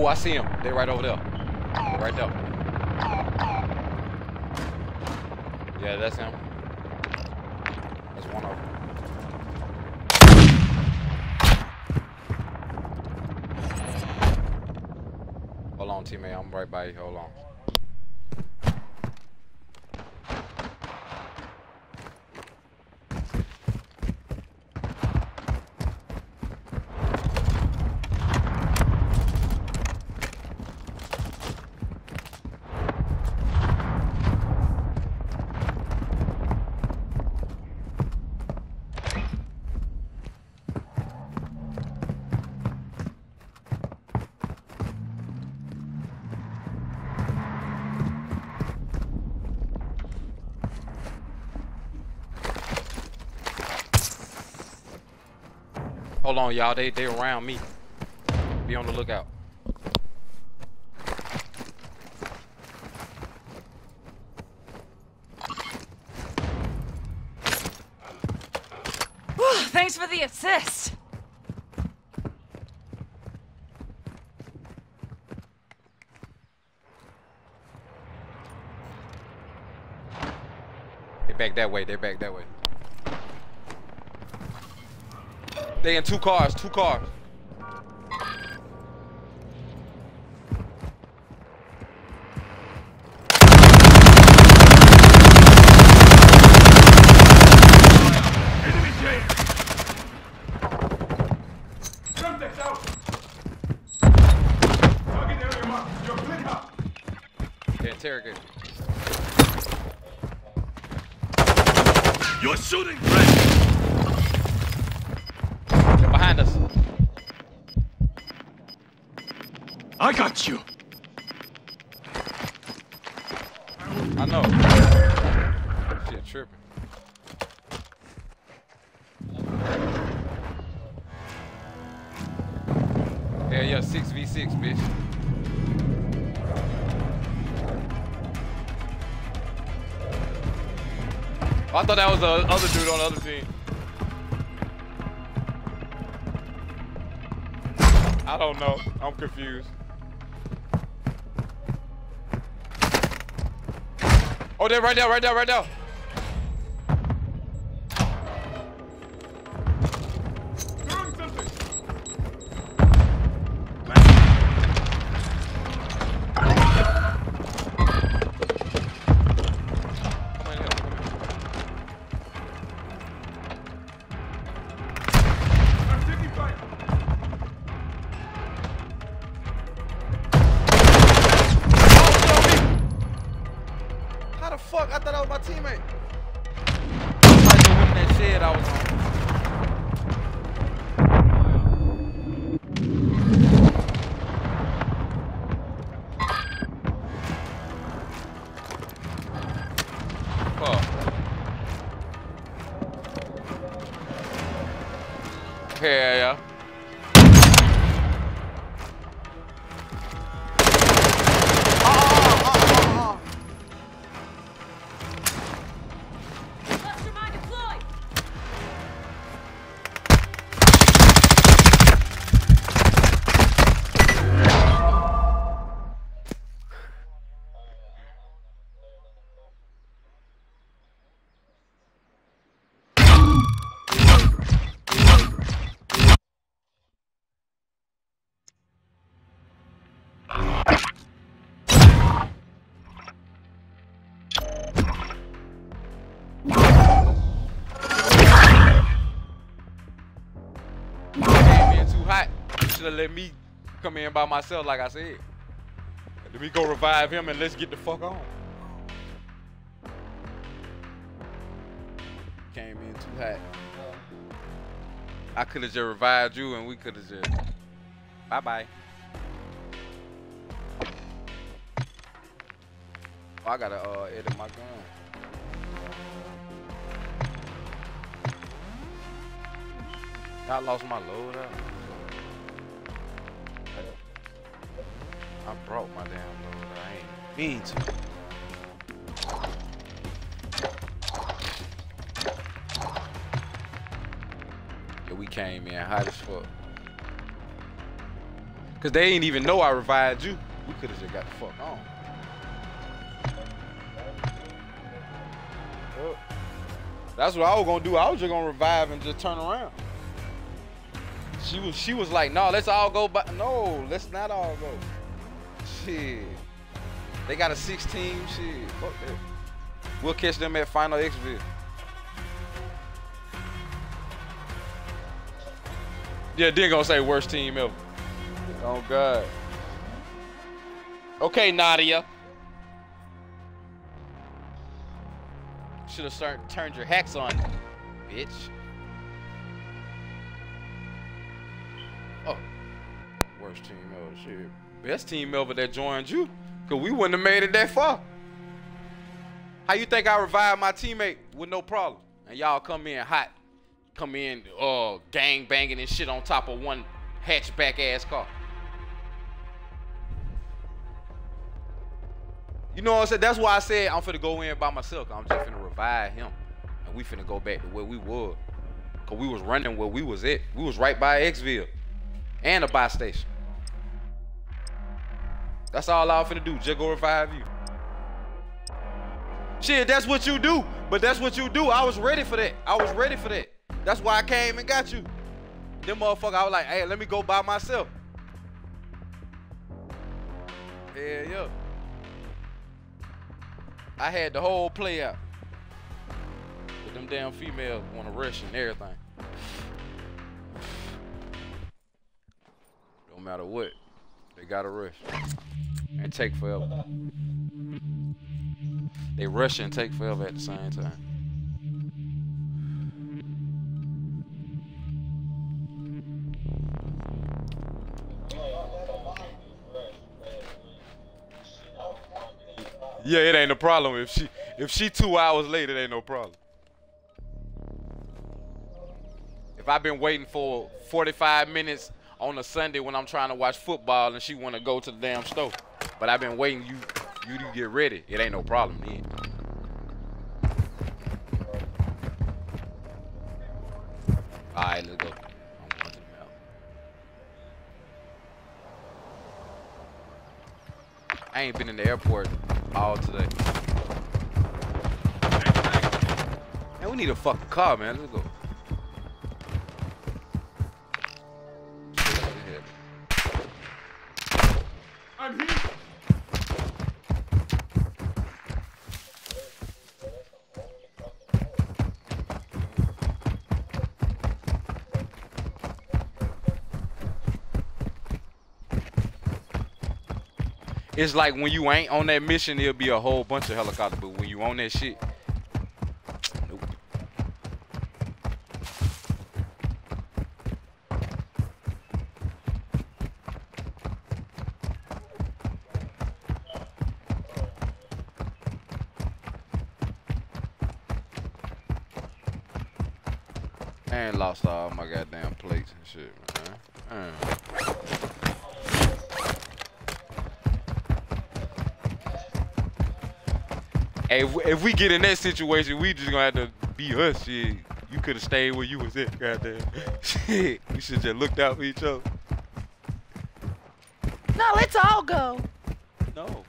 Oh, I see them. They're right over there. They're right there. Yeah, that's him. That's one of them. Hold on, teammate. I'm right by you. Hold on. Hold on, y'all. They they around me. Be on the lookout. Thanks for the assist. They back that way. They're back that way. They in two cars. Two cars. Enemy Jane! Semtex out! Target area marked. You're clear. They interrogating. You're shooting. They're behind us. I got you. I know. Shit tripping. Yeah, yeah, 6v6, bitch. I thought that was the other dude on the other team. I don't know. I'm confused. Oh, they're right now, right now, right there. Should have let me come in by myself, like I said. Let me go revive him and let's get the fuck on. Came in too hot. I could have just revived you and we could have just. Bye bye. Oh, I gotta uh, edit my gun. I lost my load up. Brought my damn load. I ain't mean to. Yeah, we came in hot as fuck. Cause they ain't even know I revived you. We could have just got the fuck on. That's what I was gonna do. I was just gonna revive and just turn around. She was she was like, no, let's all go but no, let's not all go. Shit. They got a 16 shit. Fuck that. We'll catch them at Final exfil. Yeah, then gonna say worst team ever. Oh god. Okay, Nadia. Should have start turned your hacks on, bitch. Oh, worst team ever. Shit, best team ever that joined you, cause we wouldn't have made it that far. How you think I revived my teammate with no problem, and y'all come in hot, come in uh gang banging and shit on top of one hatchback ass car. You know what I'm saying? That's why I said I'm finna go in by myself. I'm just finna revive him. And we finna go back to where we were. Cause we was running where we was at. We was right by exfil. And a buy station. That's all I was finna do. Just go revive you. Shit, that's what you do. But that's what you do. I was ready for that. I was ready for that. That's why I came and got you. Them motherfucker, I was like, hey, let me go by myself. Yeah, yeah. I had the whole play out. But them damn females want to rush and everything. Don't matter what. They gotta rush and take forever. They rush and take forever at the same time. Yeah, it ain't a problem. If she if she two hours late, it ain't no problem. If I've been waiting for 45 minutes on a Sunday when I'm trying to watch football and she want to go to the damn store, but I've been waiting you you to get ready, it ain't no problem then. All right, let's go. I ain't been in the airport all today. Man, we need a fucking car, man. Let's go. I'm here. It's like when you ain't on that mission, it'll be a whole bunch of helicopters, but when you on that shit, nope. I ain't lost all my goddamn plates and shit, man. Mm. Hey, if, if we get in that situation, we just gonna have to be us. Shit, you could have stayed where you was at. Goddamn. Shit, we should just looked out for each other. No, let's all go. No,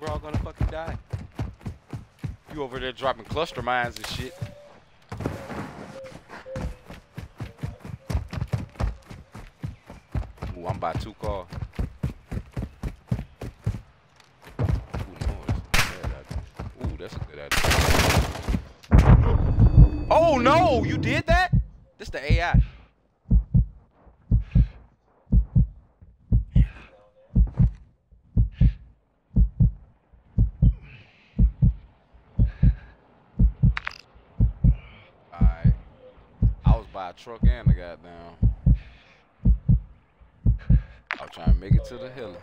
we're all gonna fucking die. You over there dropping cluster mines and shit. I'm by two cars. Ooh, that's a good idea. Oh no, you did that? This the AI. I was by a truck and a goddamn. Trying to make it to the hill.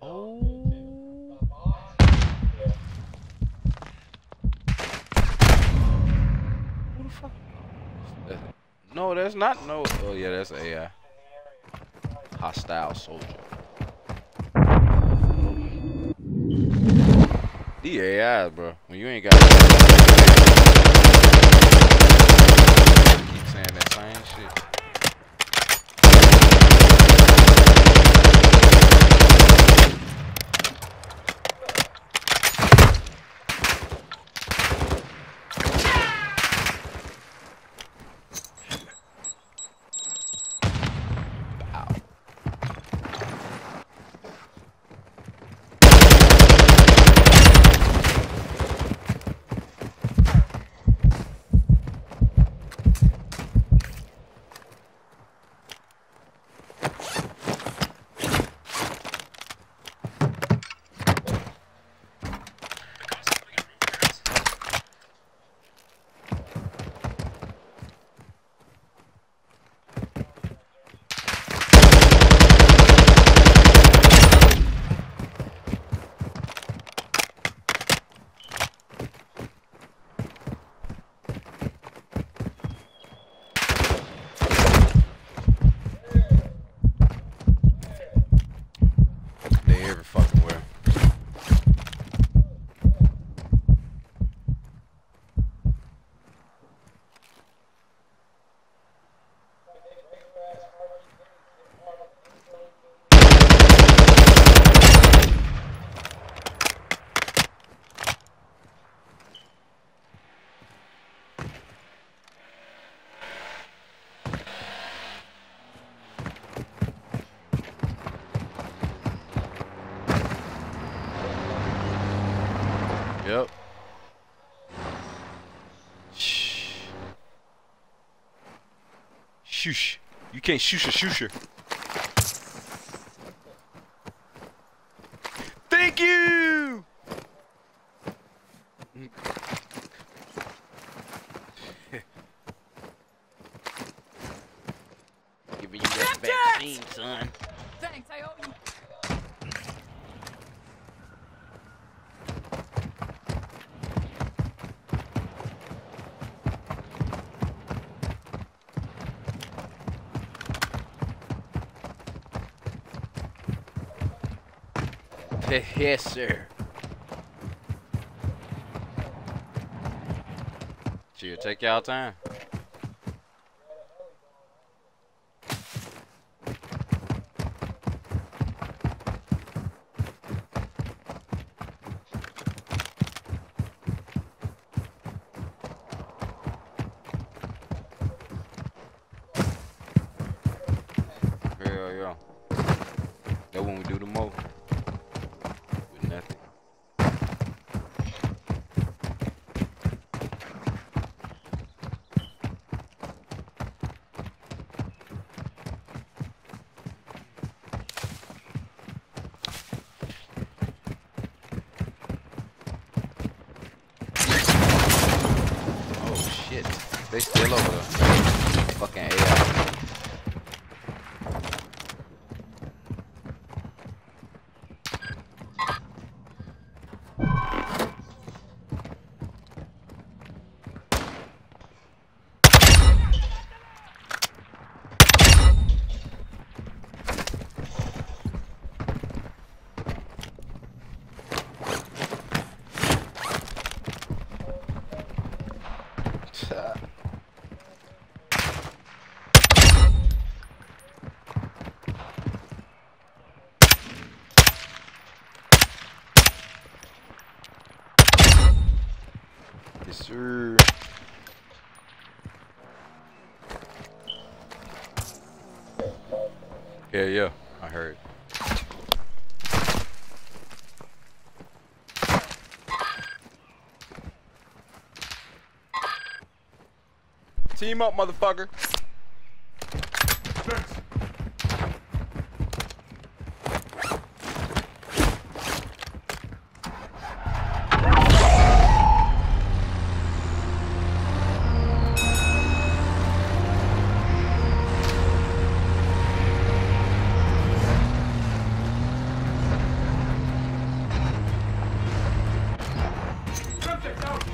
Oh. Who the fuck? No, that's not no. Oh yeah, that's AI. Hostile soldier. The AI, bro. When you ain't got. Keep saying that same shit. Shush. You can't shush a shusher. Thank you! Giving you that vaccine, son. Thanks, I owe you. Yes, sir. Chill, take y'all time. Hell yeah. That when we do the most. With nothing. Oh shit. They still over there. Fucking AI. Yes, sir. Yeah, yeah, I heard. Team up, motherfucker. Thanks. Semtex out.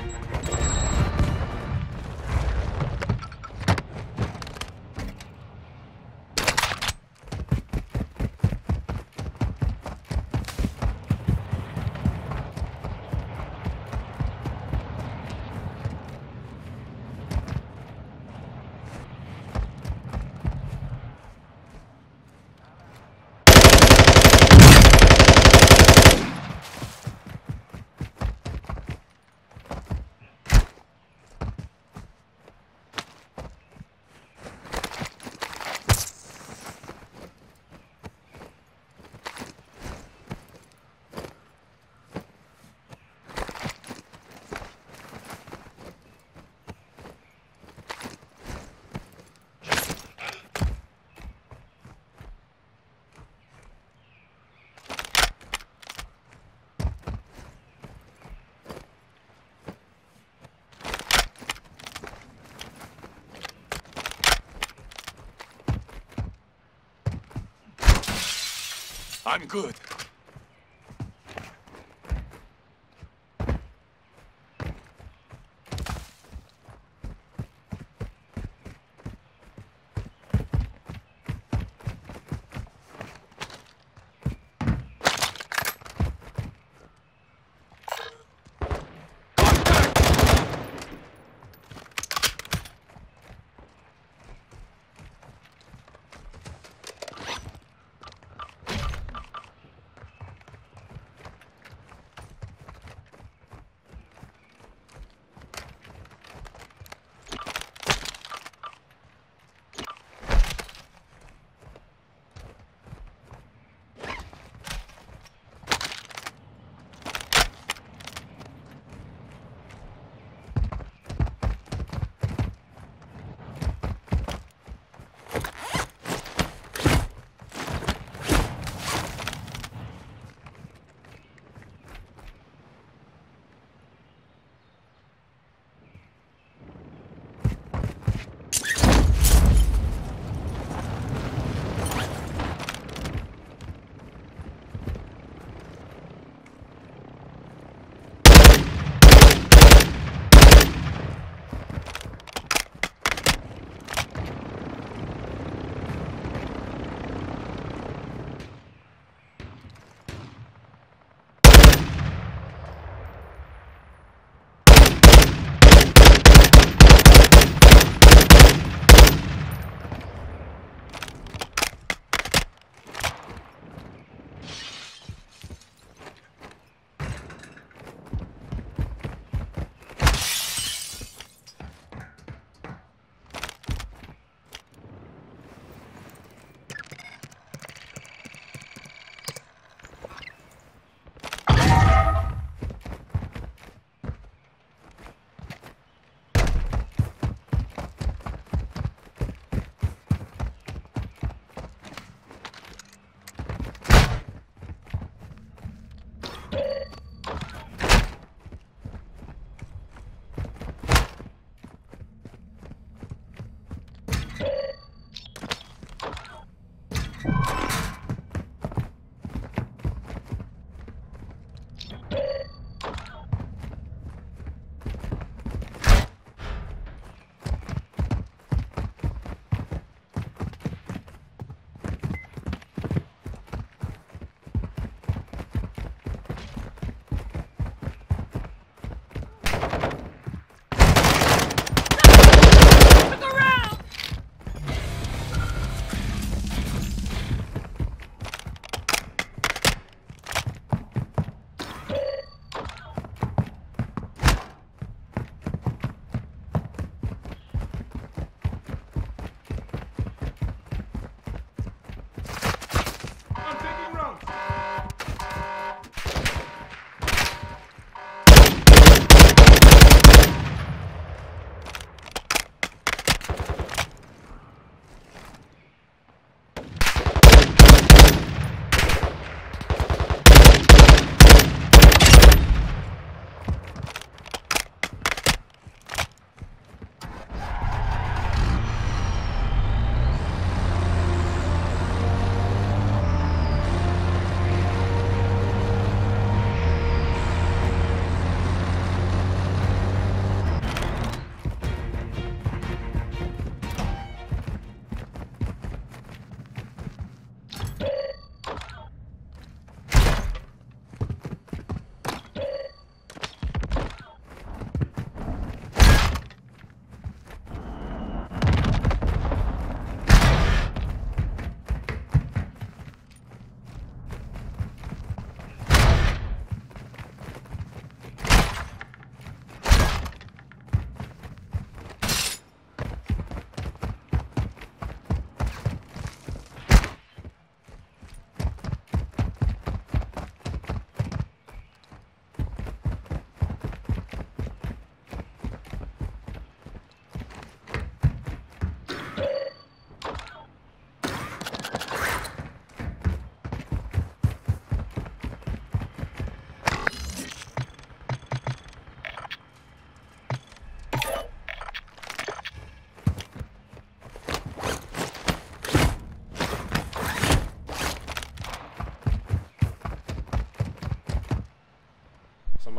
I'm good.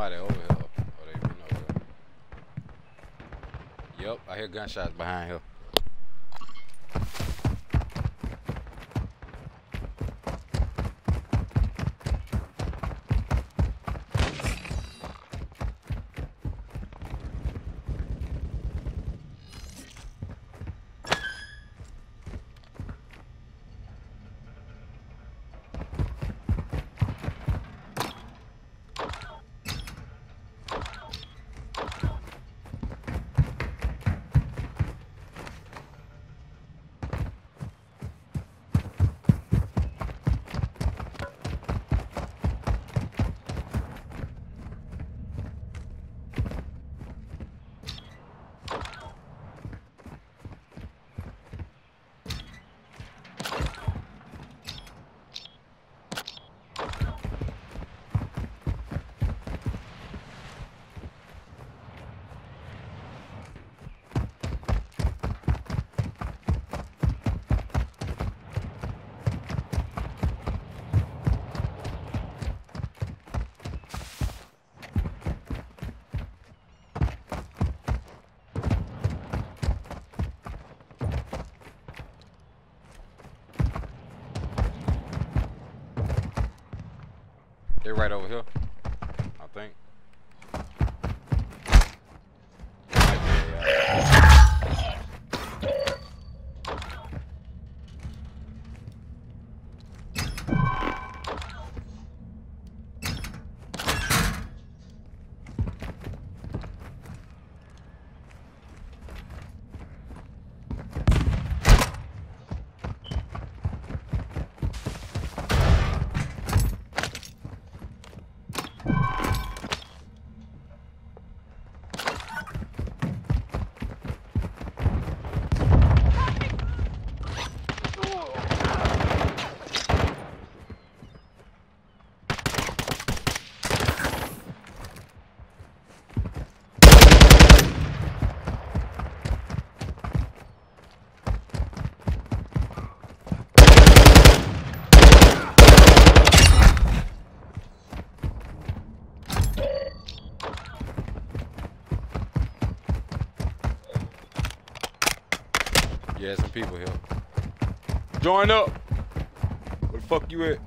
Somebody over here. Oh, they. Yep, I hear gunshots behind here. They're right over here. I think. Might be, yeah. Yeah, some people here. Join up. Where the fuck you at?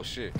Oh shit.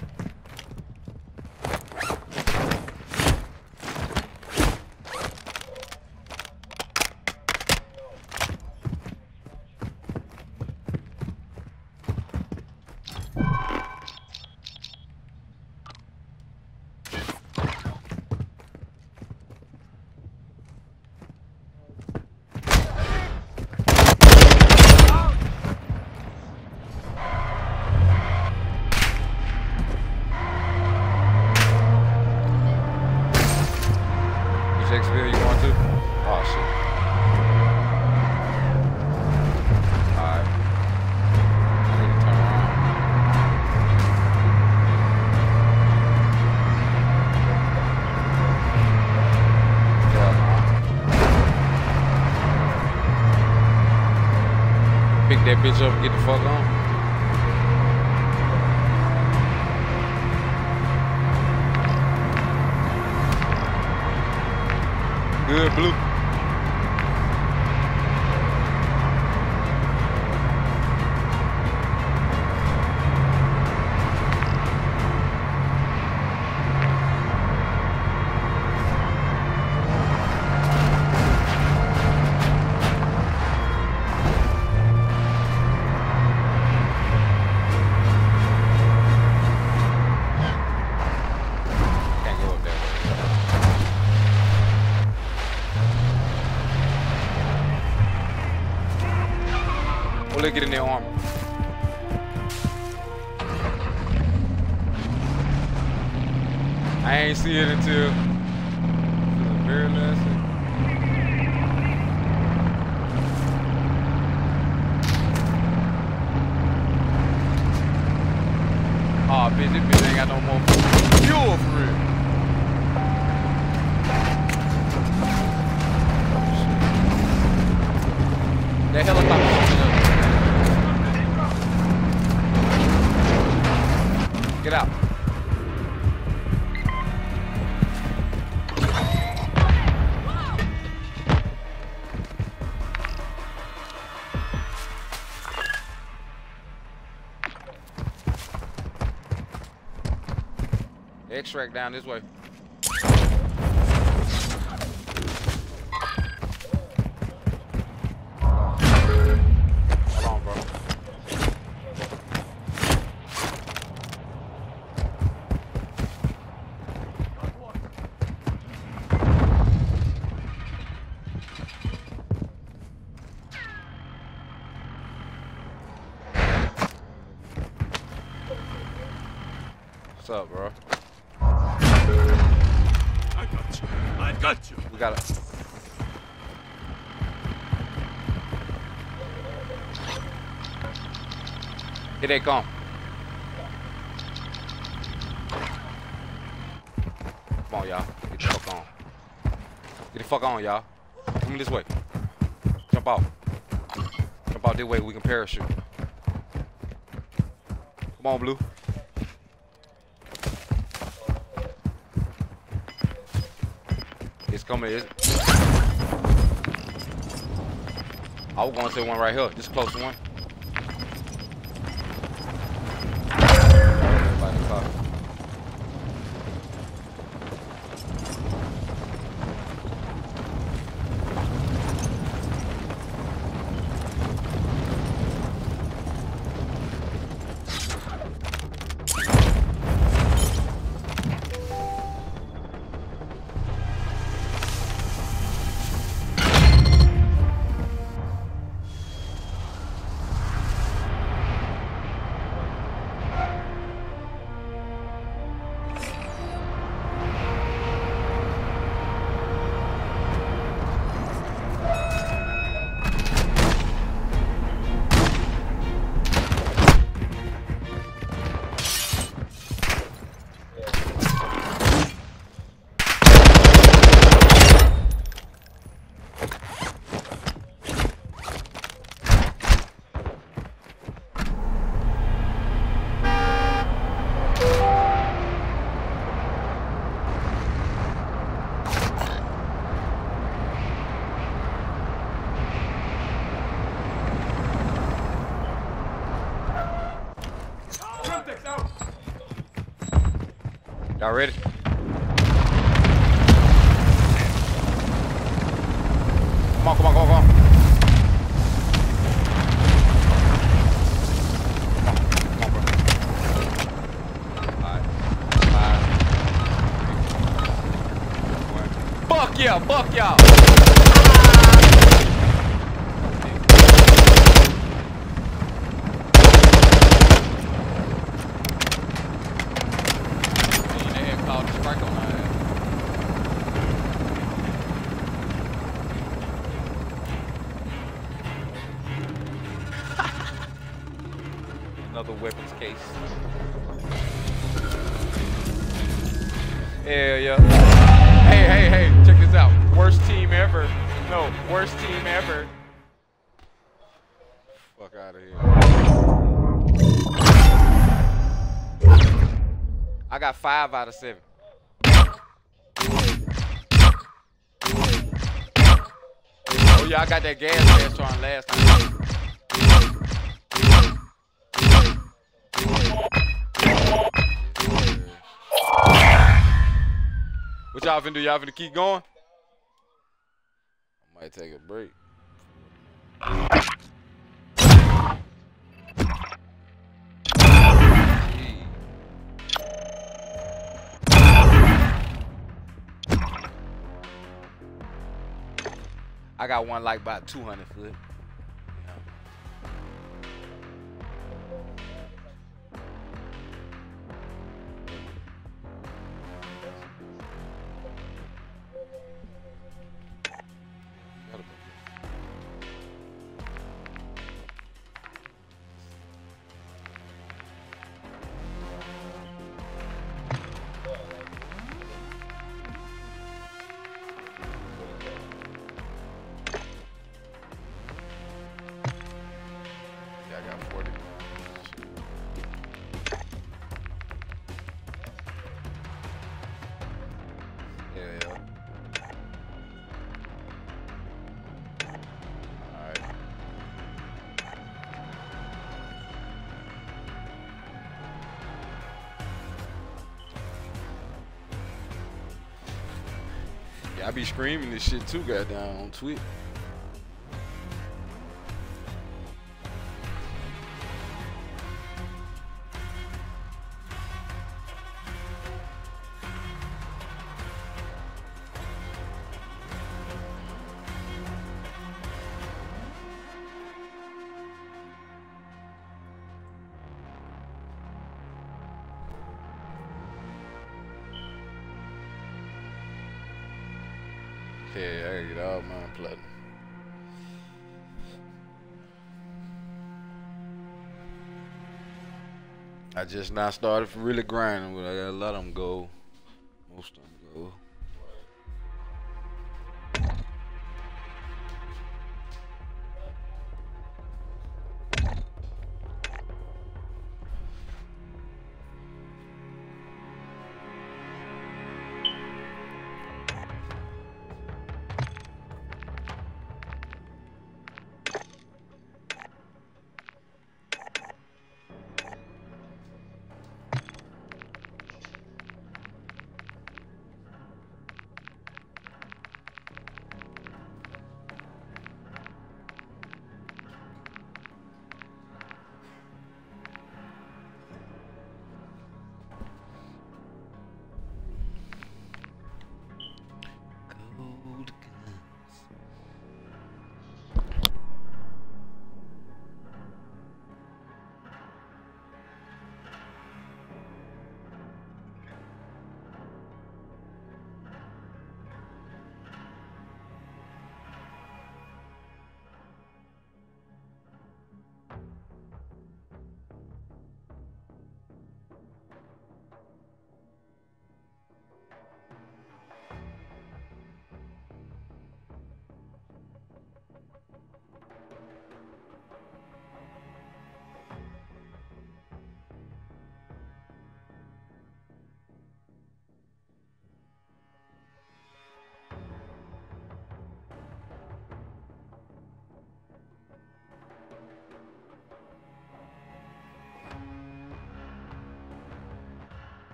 bitch up and get the fuck on. to get in their armor. I ain't see it until track down this way. they come. Come on, y'all. Get the fuck on. Get the fuck on, y'all. Come this way. Jump out. Jump out this way. We can parachute. Come on, Blue. It's coming. It's I was going to say one right here. This close one. Y'all ready? Come on, come on, come on, come on. Fuck yeah, fuck y'all. Five out of seven. Oh yeah, I got that gas mask on last time. What y'all finna do? Y'all finna keep going? I might take a break. I got one like about 200 foot. I be screaming this shit too, goddamn, on Twitch. Just now started really grinding, but I gotta let them go.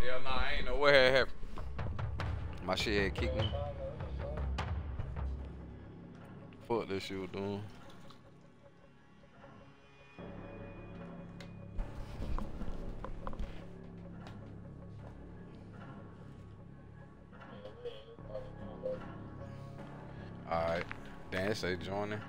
Hell nah, I ain't know what had happened. My shit had kicked me. Fuck this shit was doing. Alright. Dan say joining.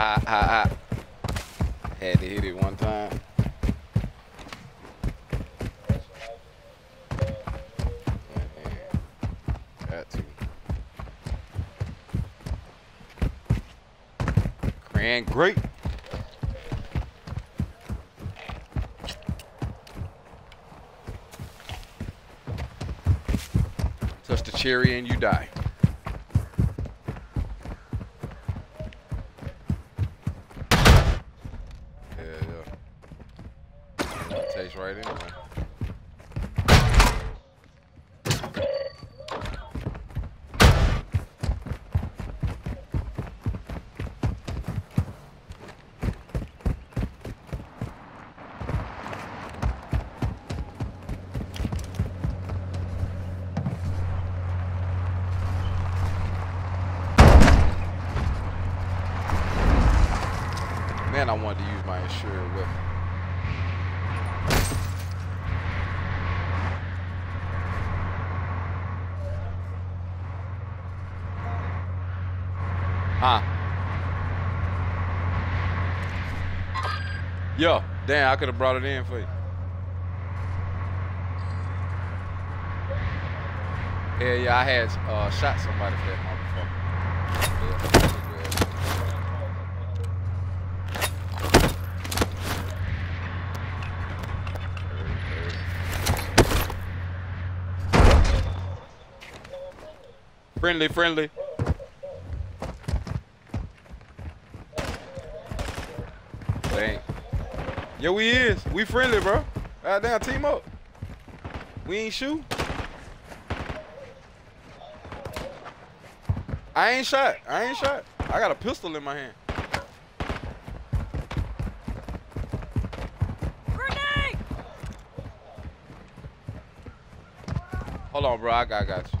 Ha ha ha. Had to hit it one time. Uh-uh. Got to. Cran great. Touch the cherry and you die. Yeah, yeah. Tastes right anyway. Man, I wanted to insured weapon. Huh? Yo, damn, I could have brought it in for you. Yeah, yeah, I had uh, shot somebody for that motherfucker. Yeah, Friendly, friendly. Dang. Yo, we is. We friendly, bro. Right now, team up. We ain't shoot. I ain't shot. I ain't shot. I got a pistol in my hand. Grenade! Hold on, bro. I got, I got you.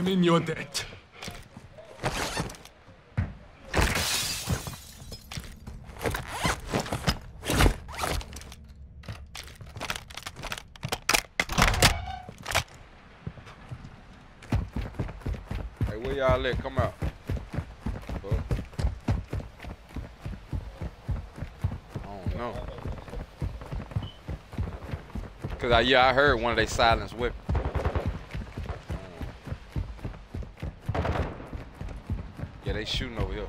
I'm in your debt. Hey, where y'all at? Come out. I don't know. Cause I, yeah, I heard one of they silence whip. Yeah, they shooting over here.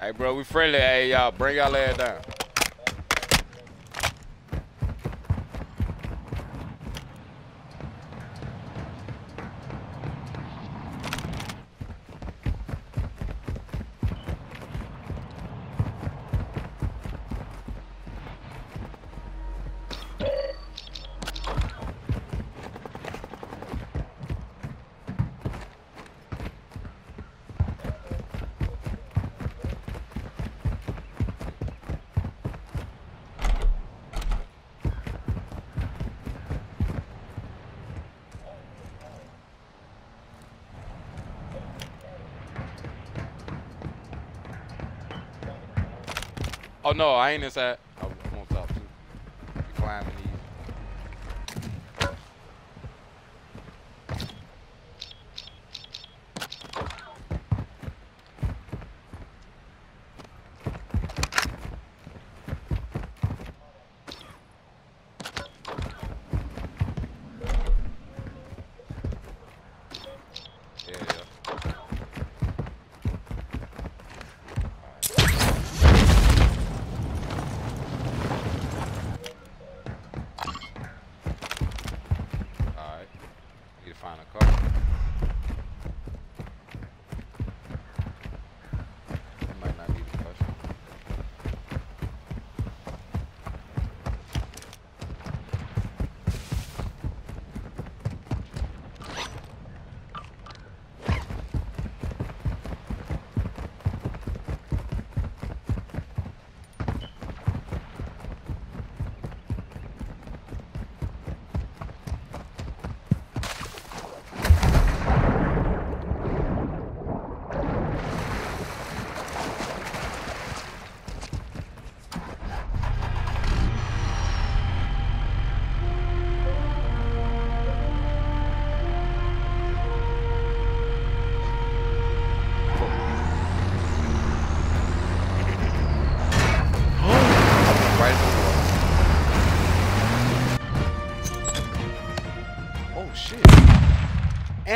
Hey, bro, we friendly. Hey, y'all, bring y'all ass down. No, I ain't inside.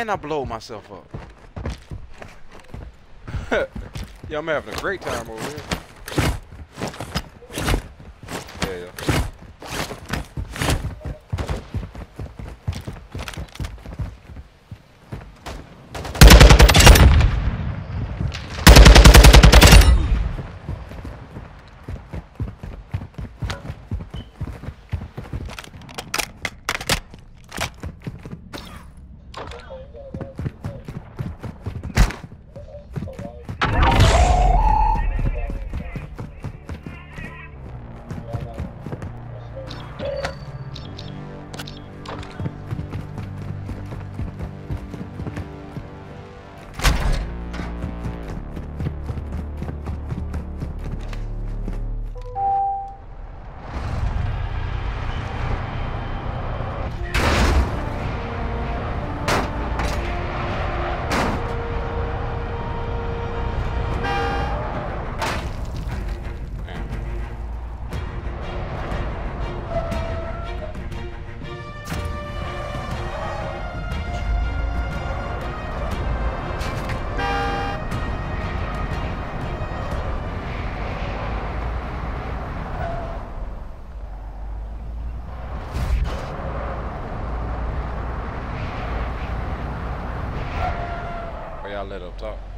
And I blow myself up. yeah, I'm having a great time over here. y'all lit up top.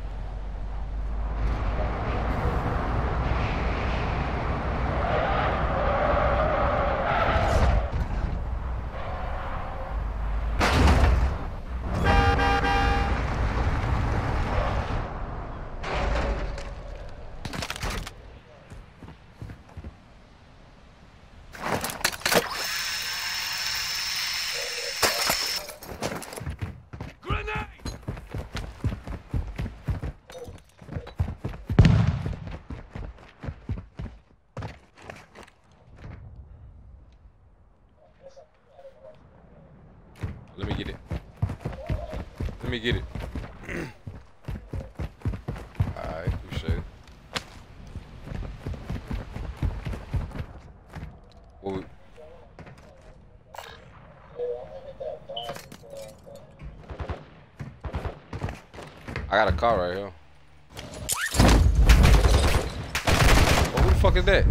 I got a car right here. Oh, who the fuck is that?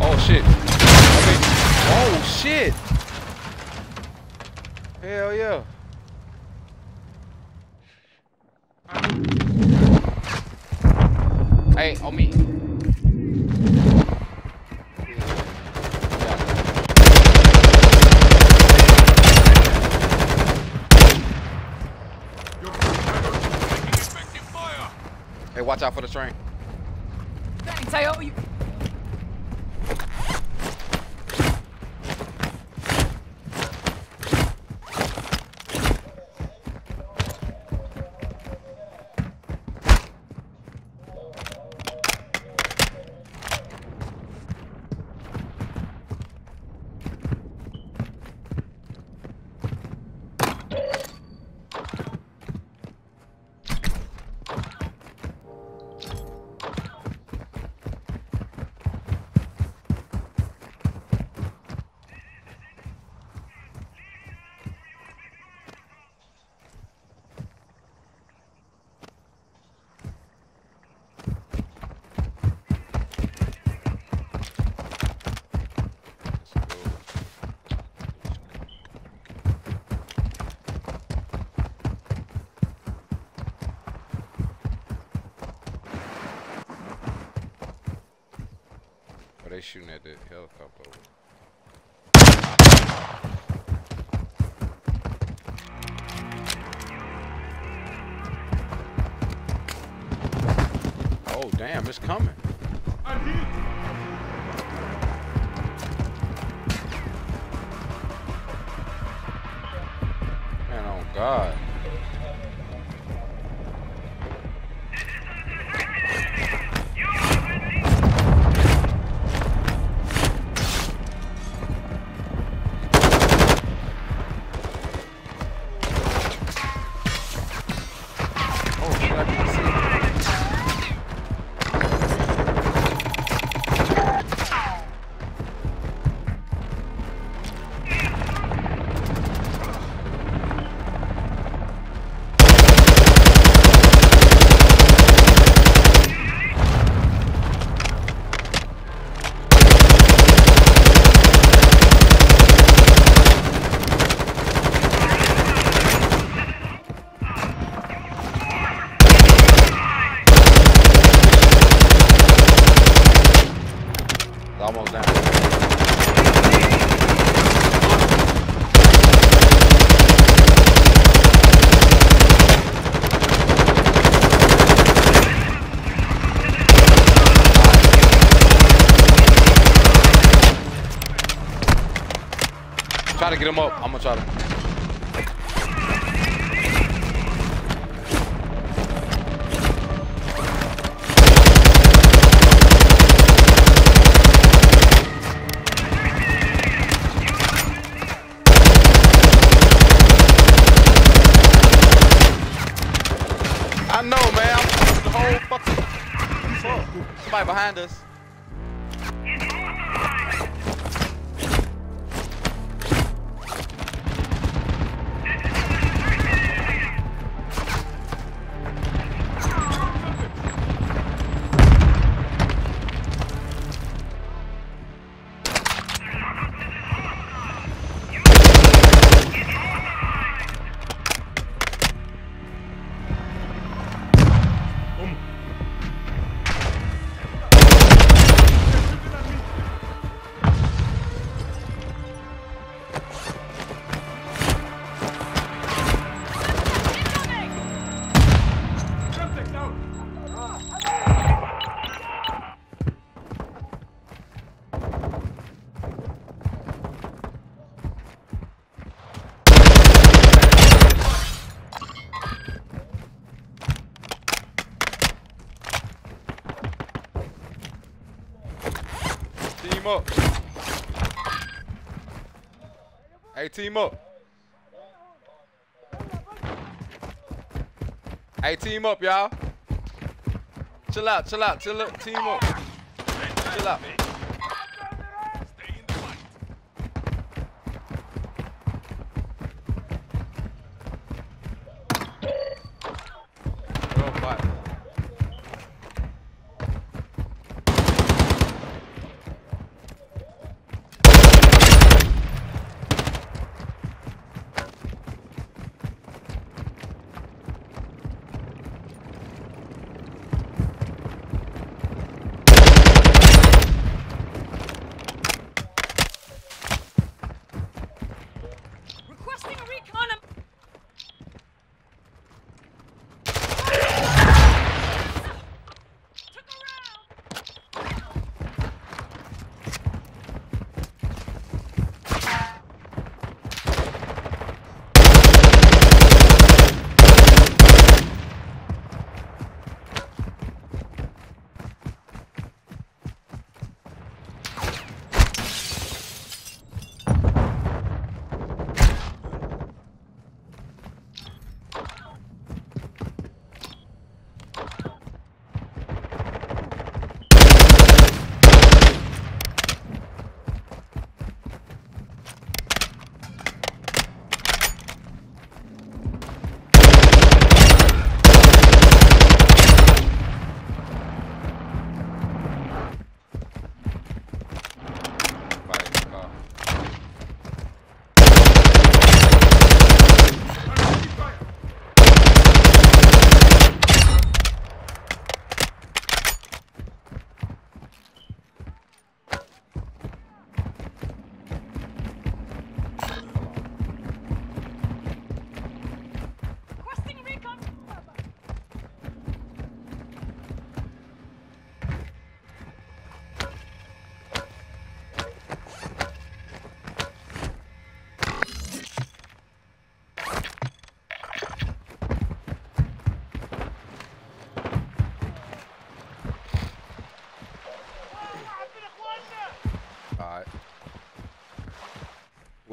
Oh shit. Okay. Oh shit. Hell yeah. Hey, on me. You're good. I got you. Taking effective fire! Hey, watch out for the train. Damn, it's coming. To get him up. I'm gonna try to. Up. Hey, team up. Hey, team up, y'all. Chill out, chill out, chill out, team up. Chill out.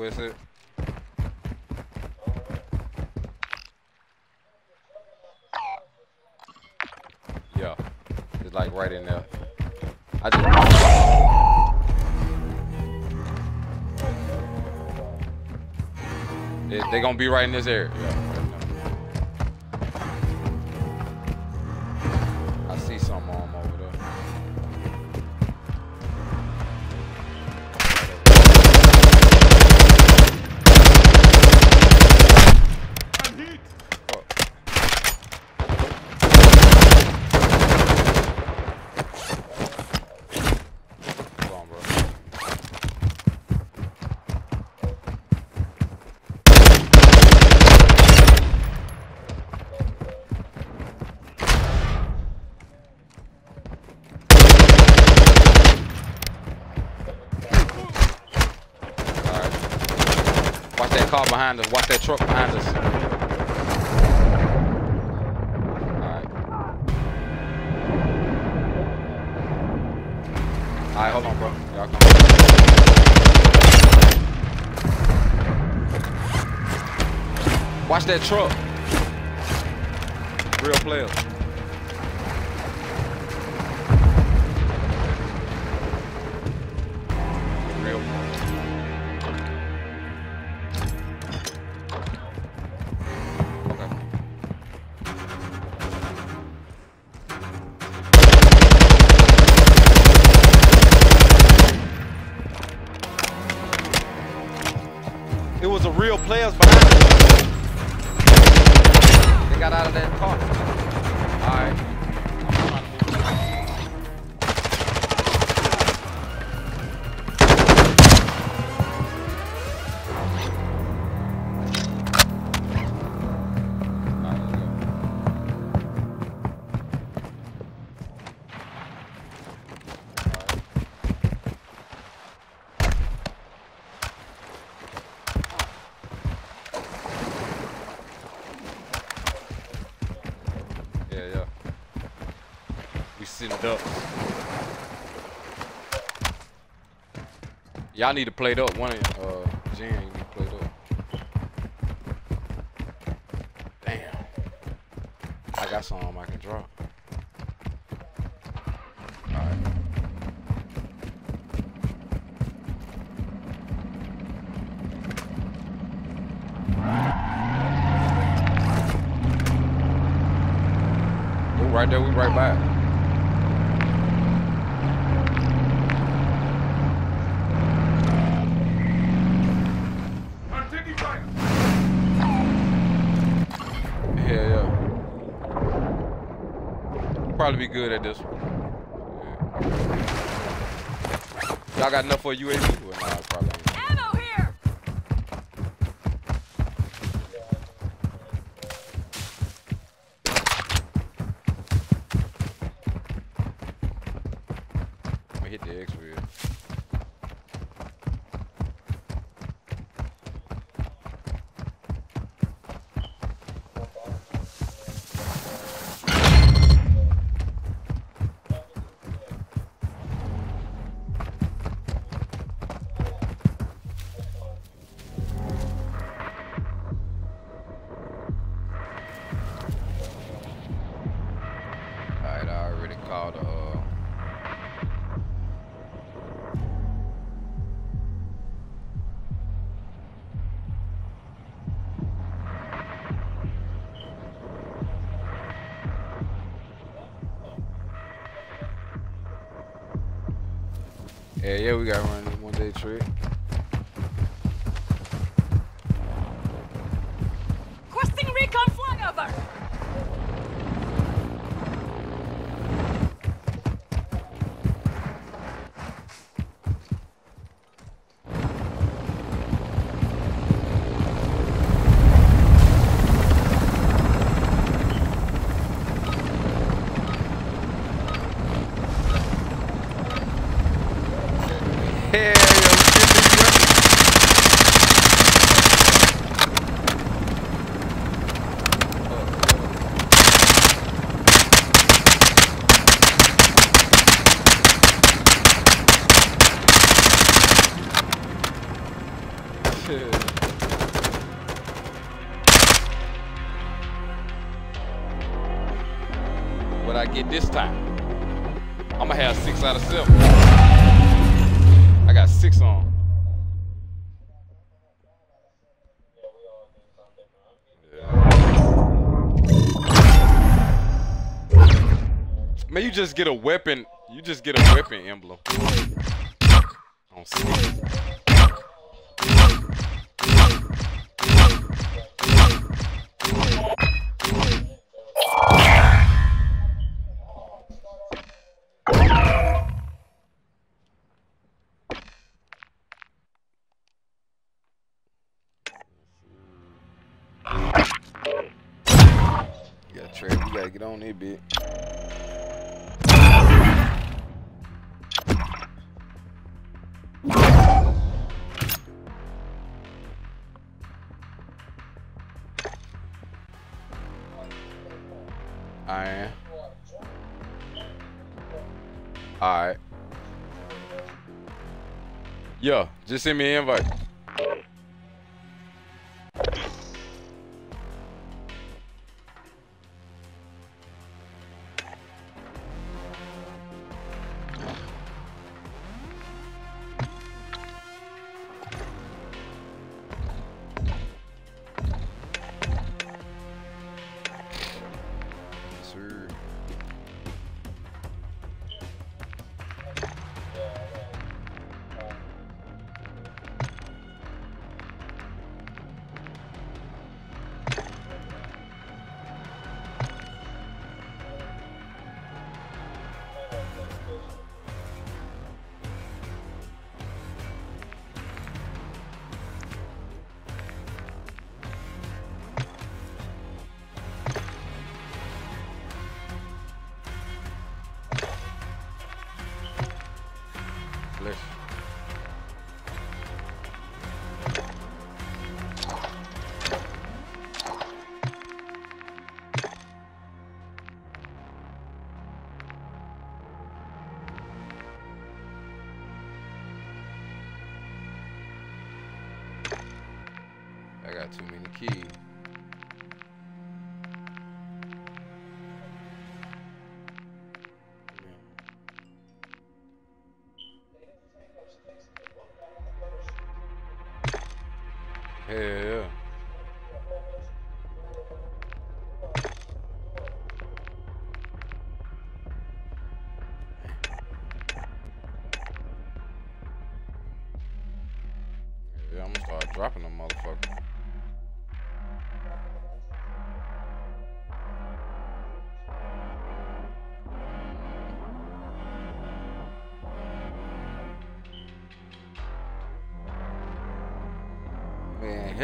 Where's it? Yeah. It's like right in there. I just. They, they gonna be right in this area. Yeah. Behind us. Watch that truck behind us. Alright. Alright, hold on, bro. Y'all come. Watch that truck. Real players. Y'all need to plate up. One of uh, you need to plate up. Damn. I got some I can drop. Alright. Right there, we right back. I'm taking fire. Yeah, yeah. Probably be good at this one. Y'all got enough for a UAV? Well, nah, we got one just get a weapon. You just get a weapon emblem. Yeah, just send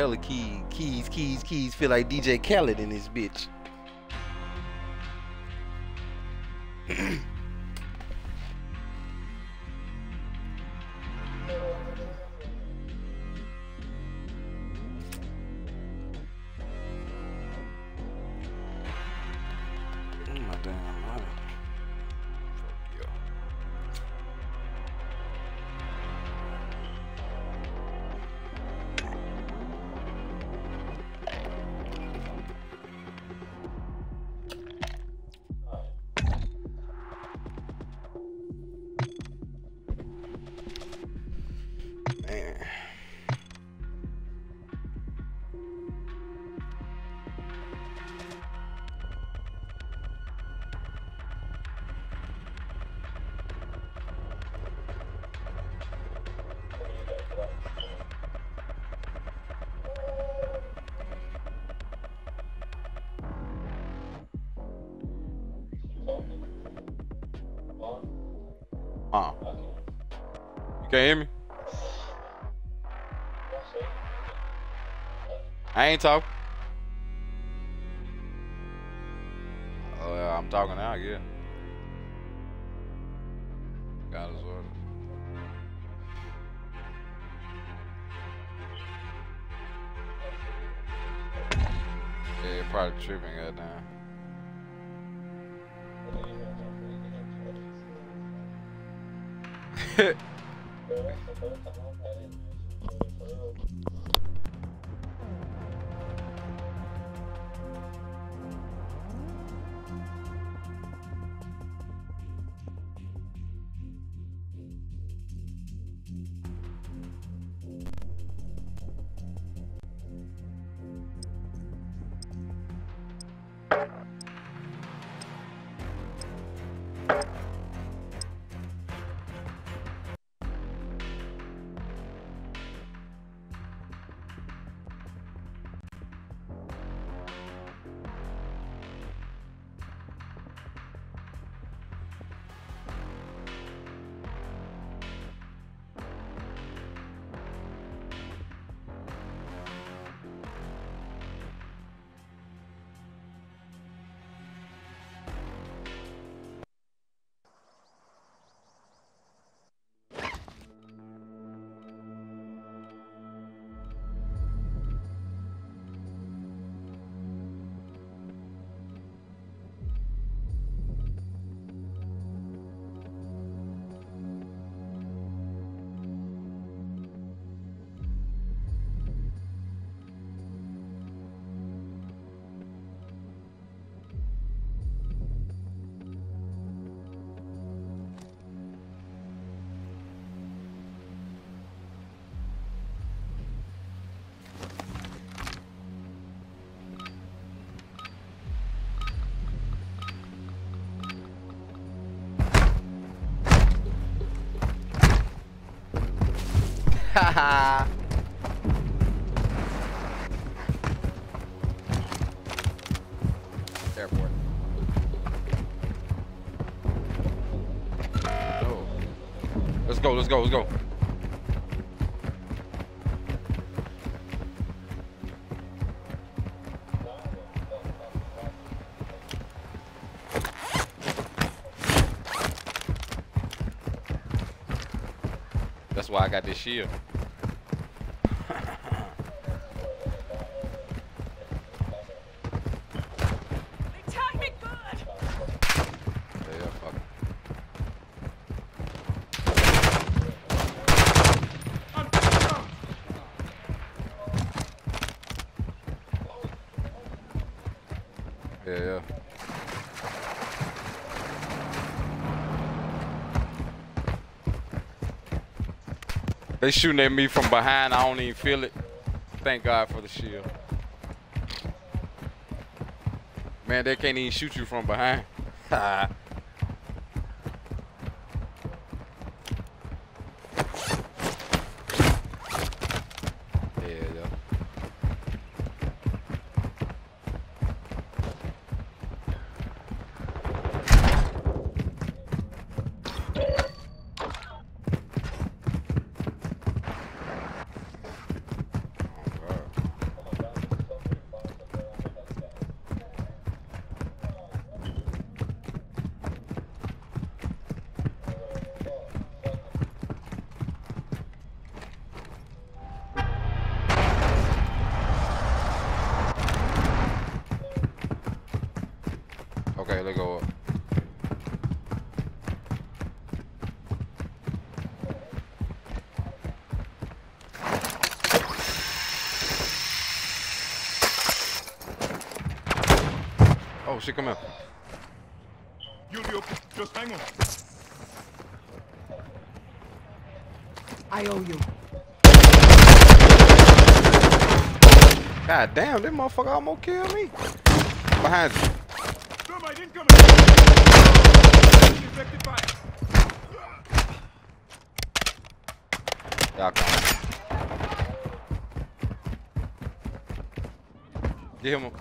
hella key, keys, keys, keys. Feel like DJ Khaled in this bitch. You can't hear me? I ain't talking. Haha. Airport. No. Let's go, let's go, let's go. That's why I got this shield. They tag me good. Yeah, yeah, fuck. it. I'm down. Yeah, yeah. They shooting at me from behind. I don't even feel it. Thank God for the shield. Man, they can't even shoot you from behind. yeah, yeah. Oh, God. Okay, let's go up. Oh shit, come here. You'll be okay. Just hang on. I owe you. God damn, that motherfucker almost killed me. Behind you. Thermite incoming. Effective fire. Y'all come. Get him.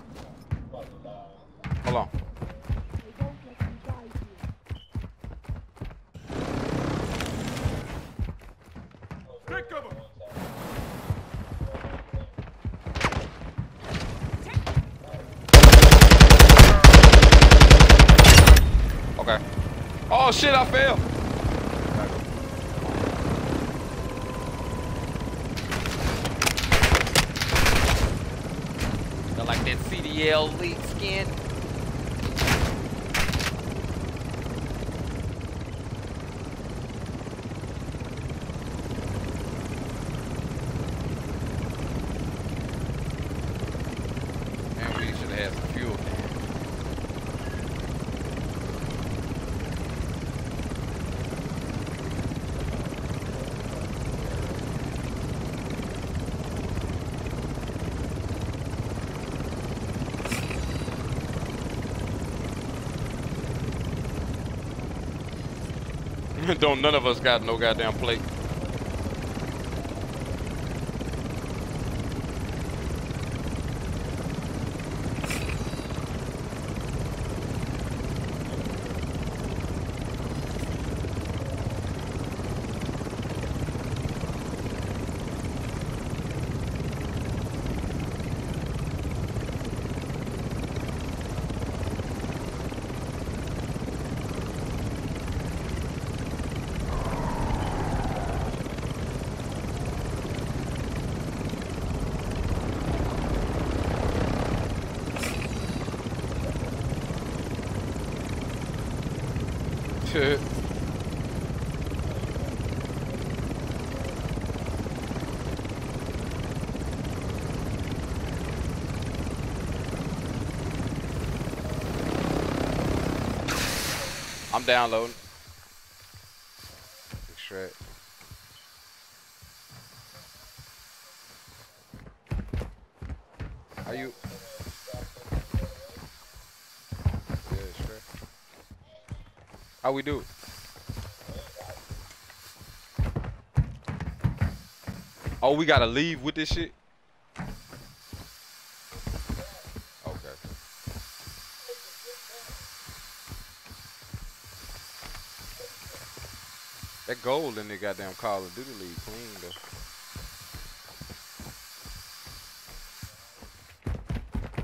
Take cover. Okay. Oh shit, I fell. Got like that CDL lead skin. Man, we should have had some fuel. Don't none of us got no goddamn plate. Shit. I'm downloading. Extract. Are you? Yeah, extract. How we do? Oh, we gotta leave with this shit? gold in the goddamn Call of Duty League clean, though.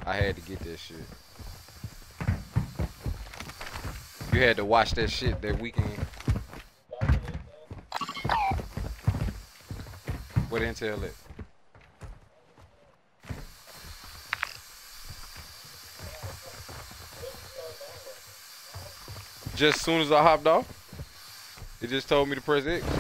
I had to get that shit. You had to watch that shit that weekend. What intel it? Just soon as I hopped off? It just told me to press X.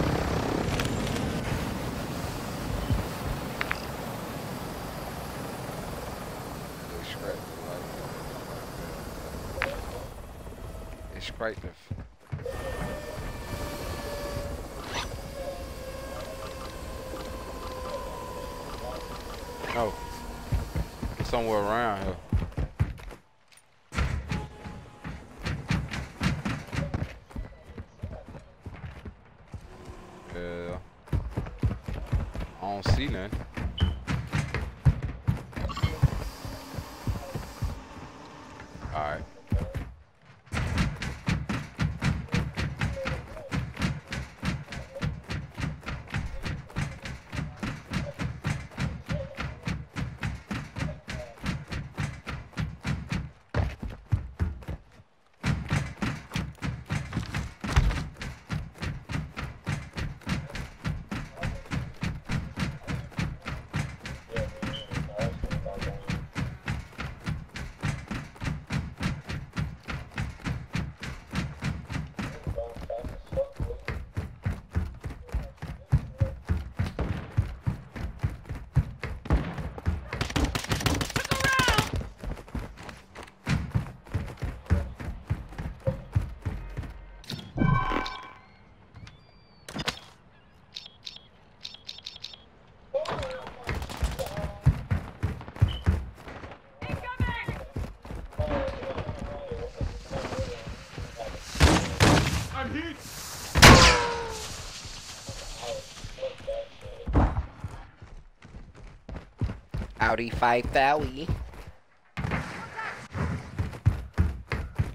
45 Thally.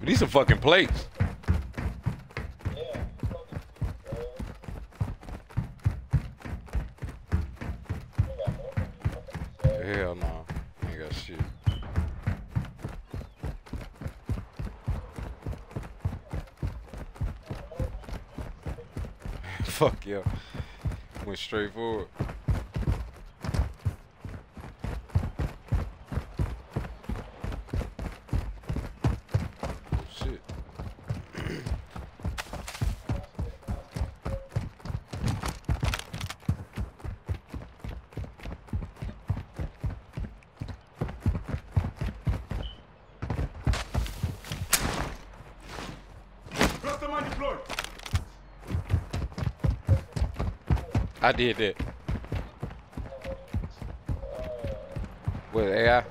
These are fucking plates. Hell no. Ain't got shit. Fuck yeah. Went straight forward. I did that. With AI?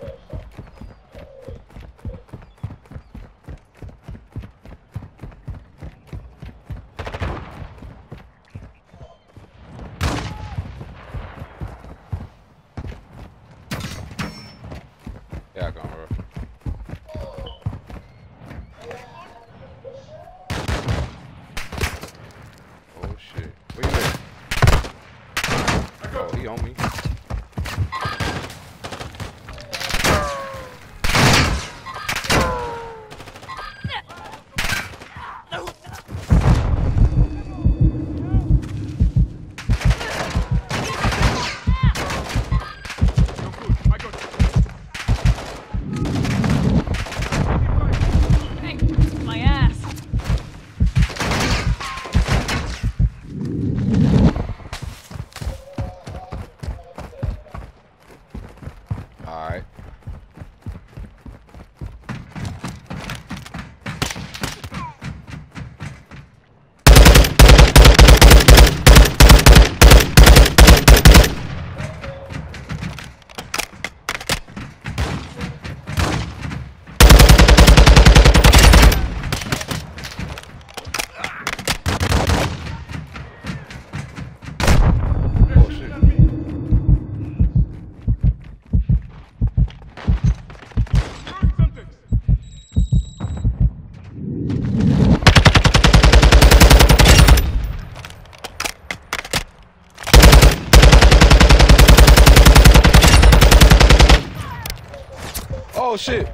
后续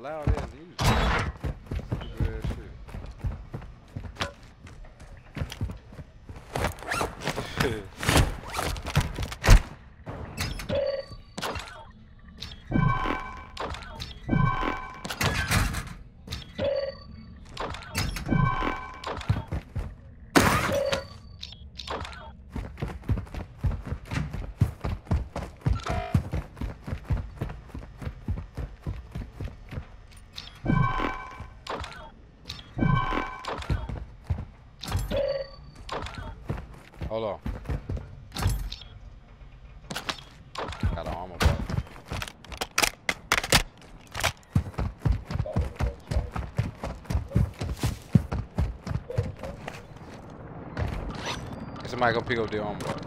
music. Somebody go pick up the box.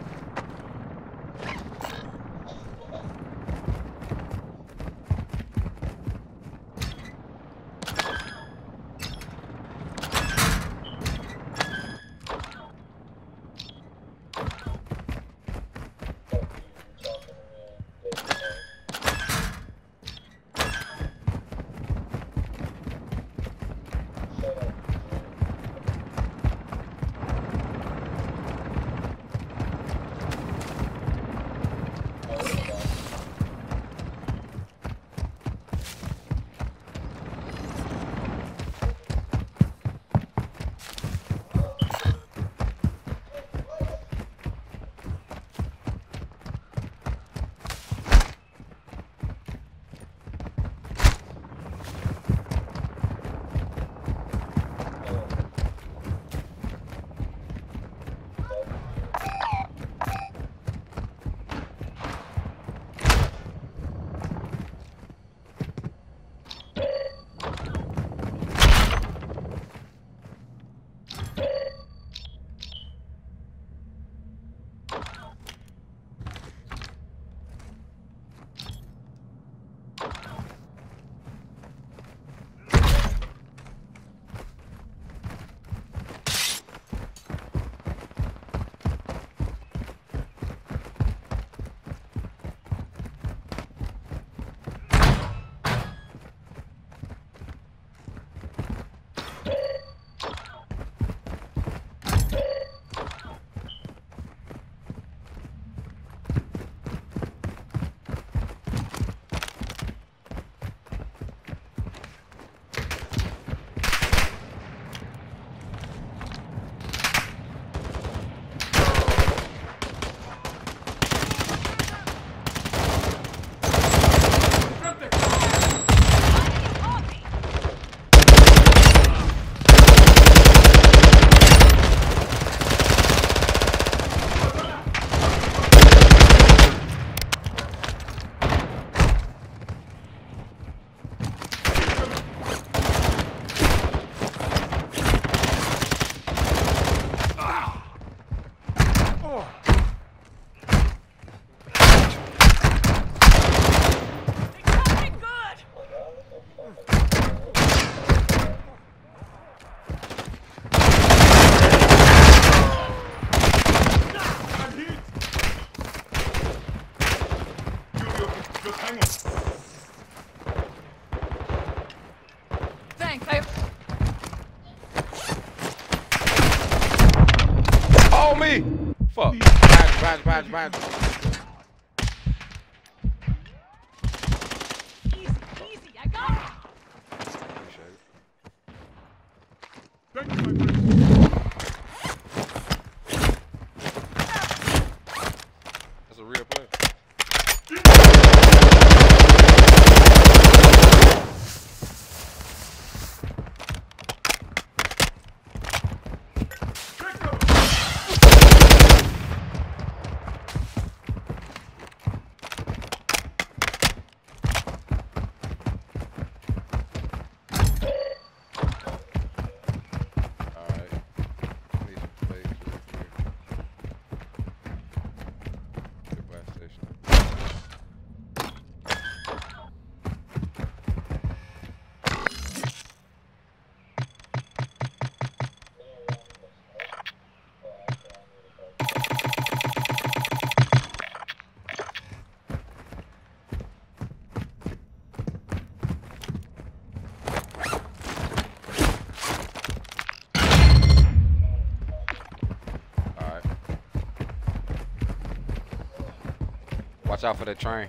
Watch out for the train.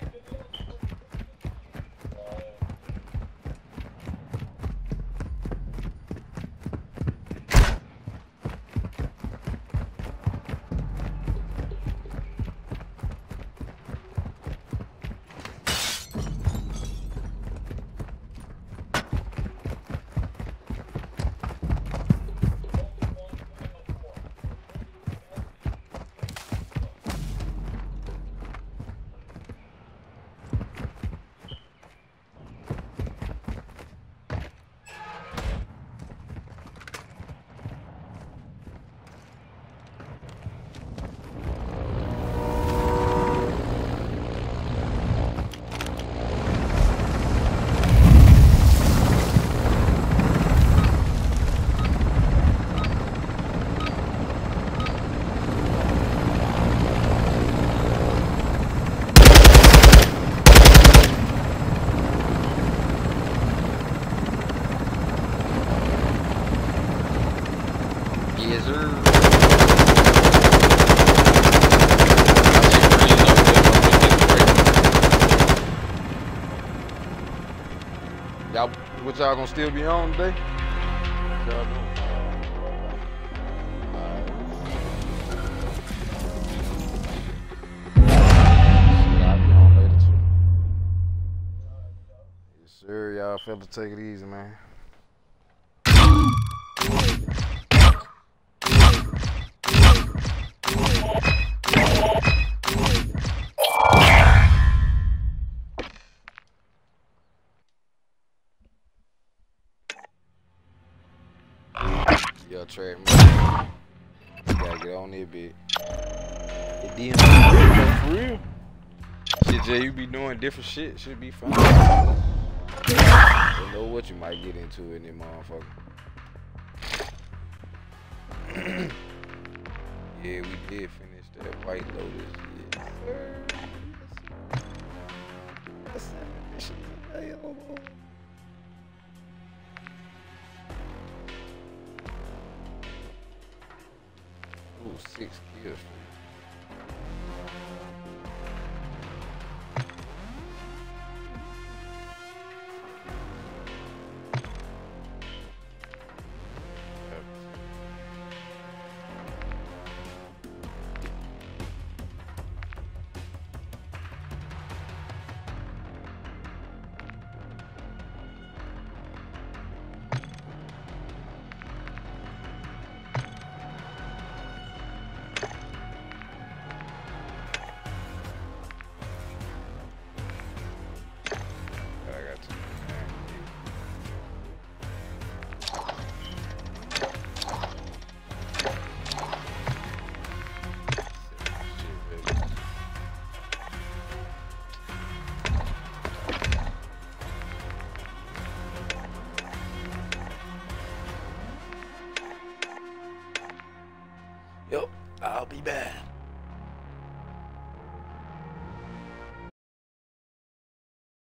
Yes, sir. Y'all, y'all gonna still be on today? Y'all doing? I'll be on later too. Yes, sir. Y'all fellas take it easy, man. Different shit. Should be fine. Don't know what you might get into in that motherfucker. yeah, we did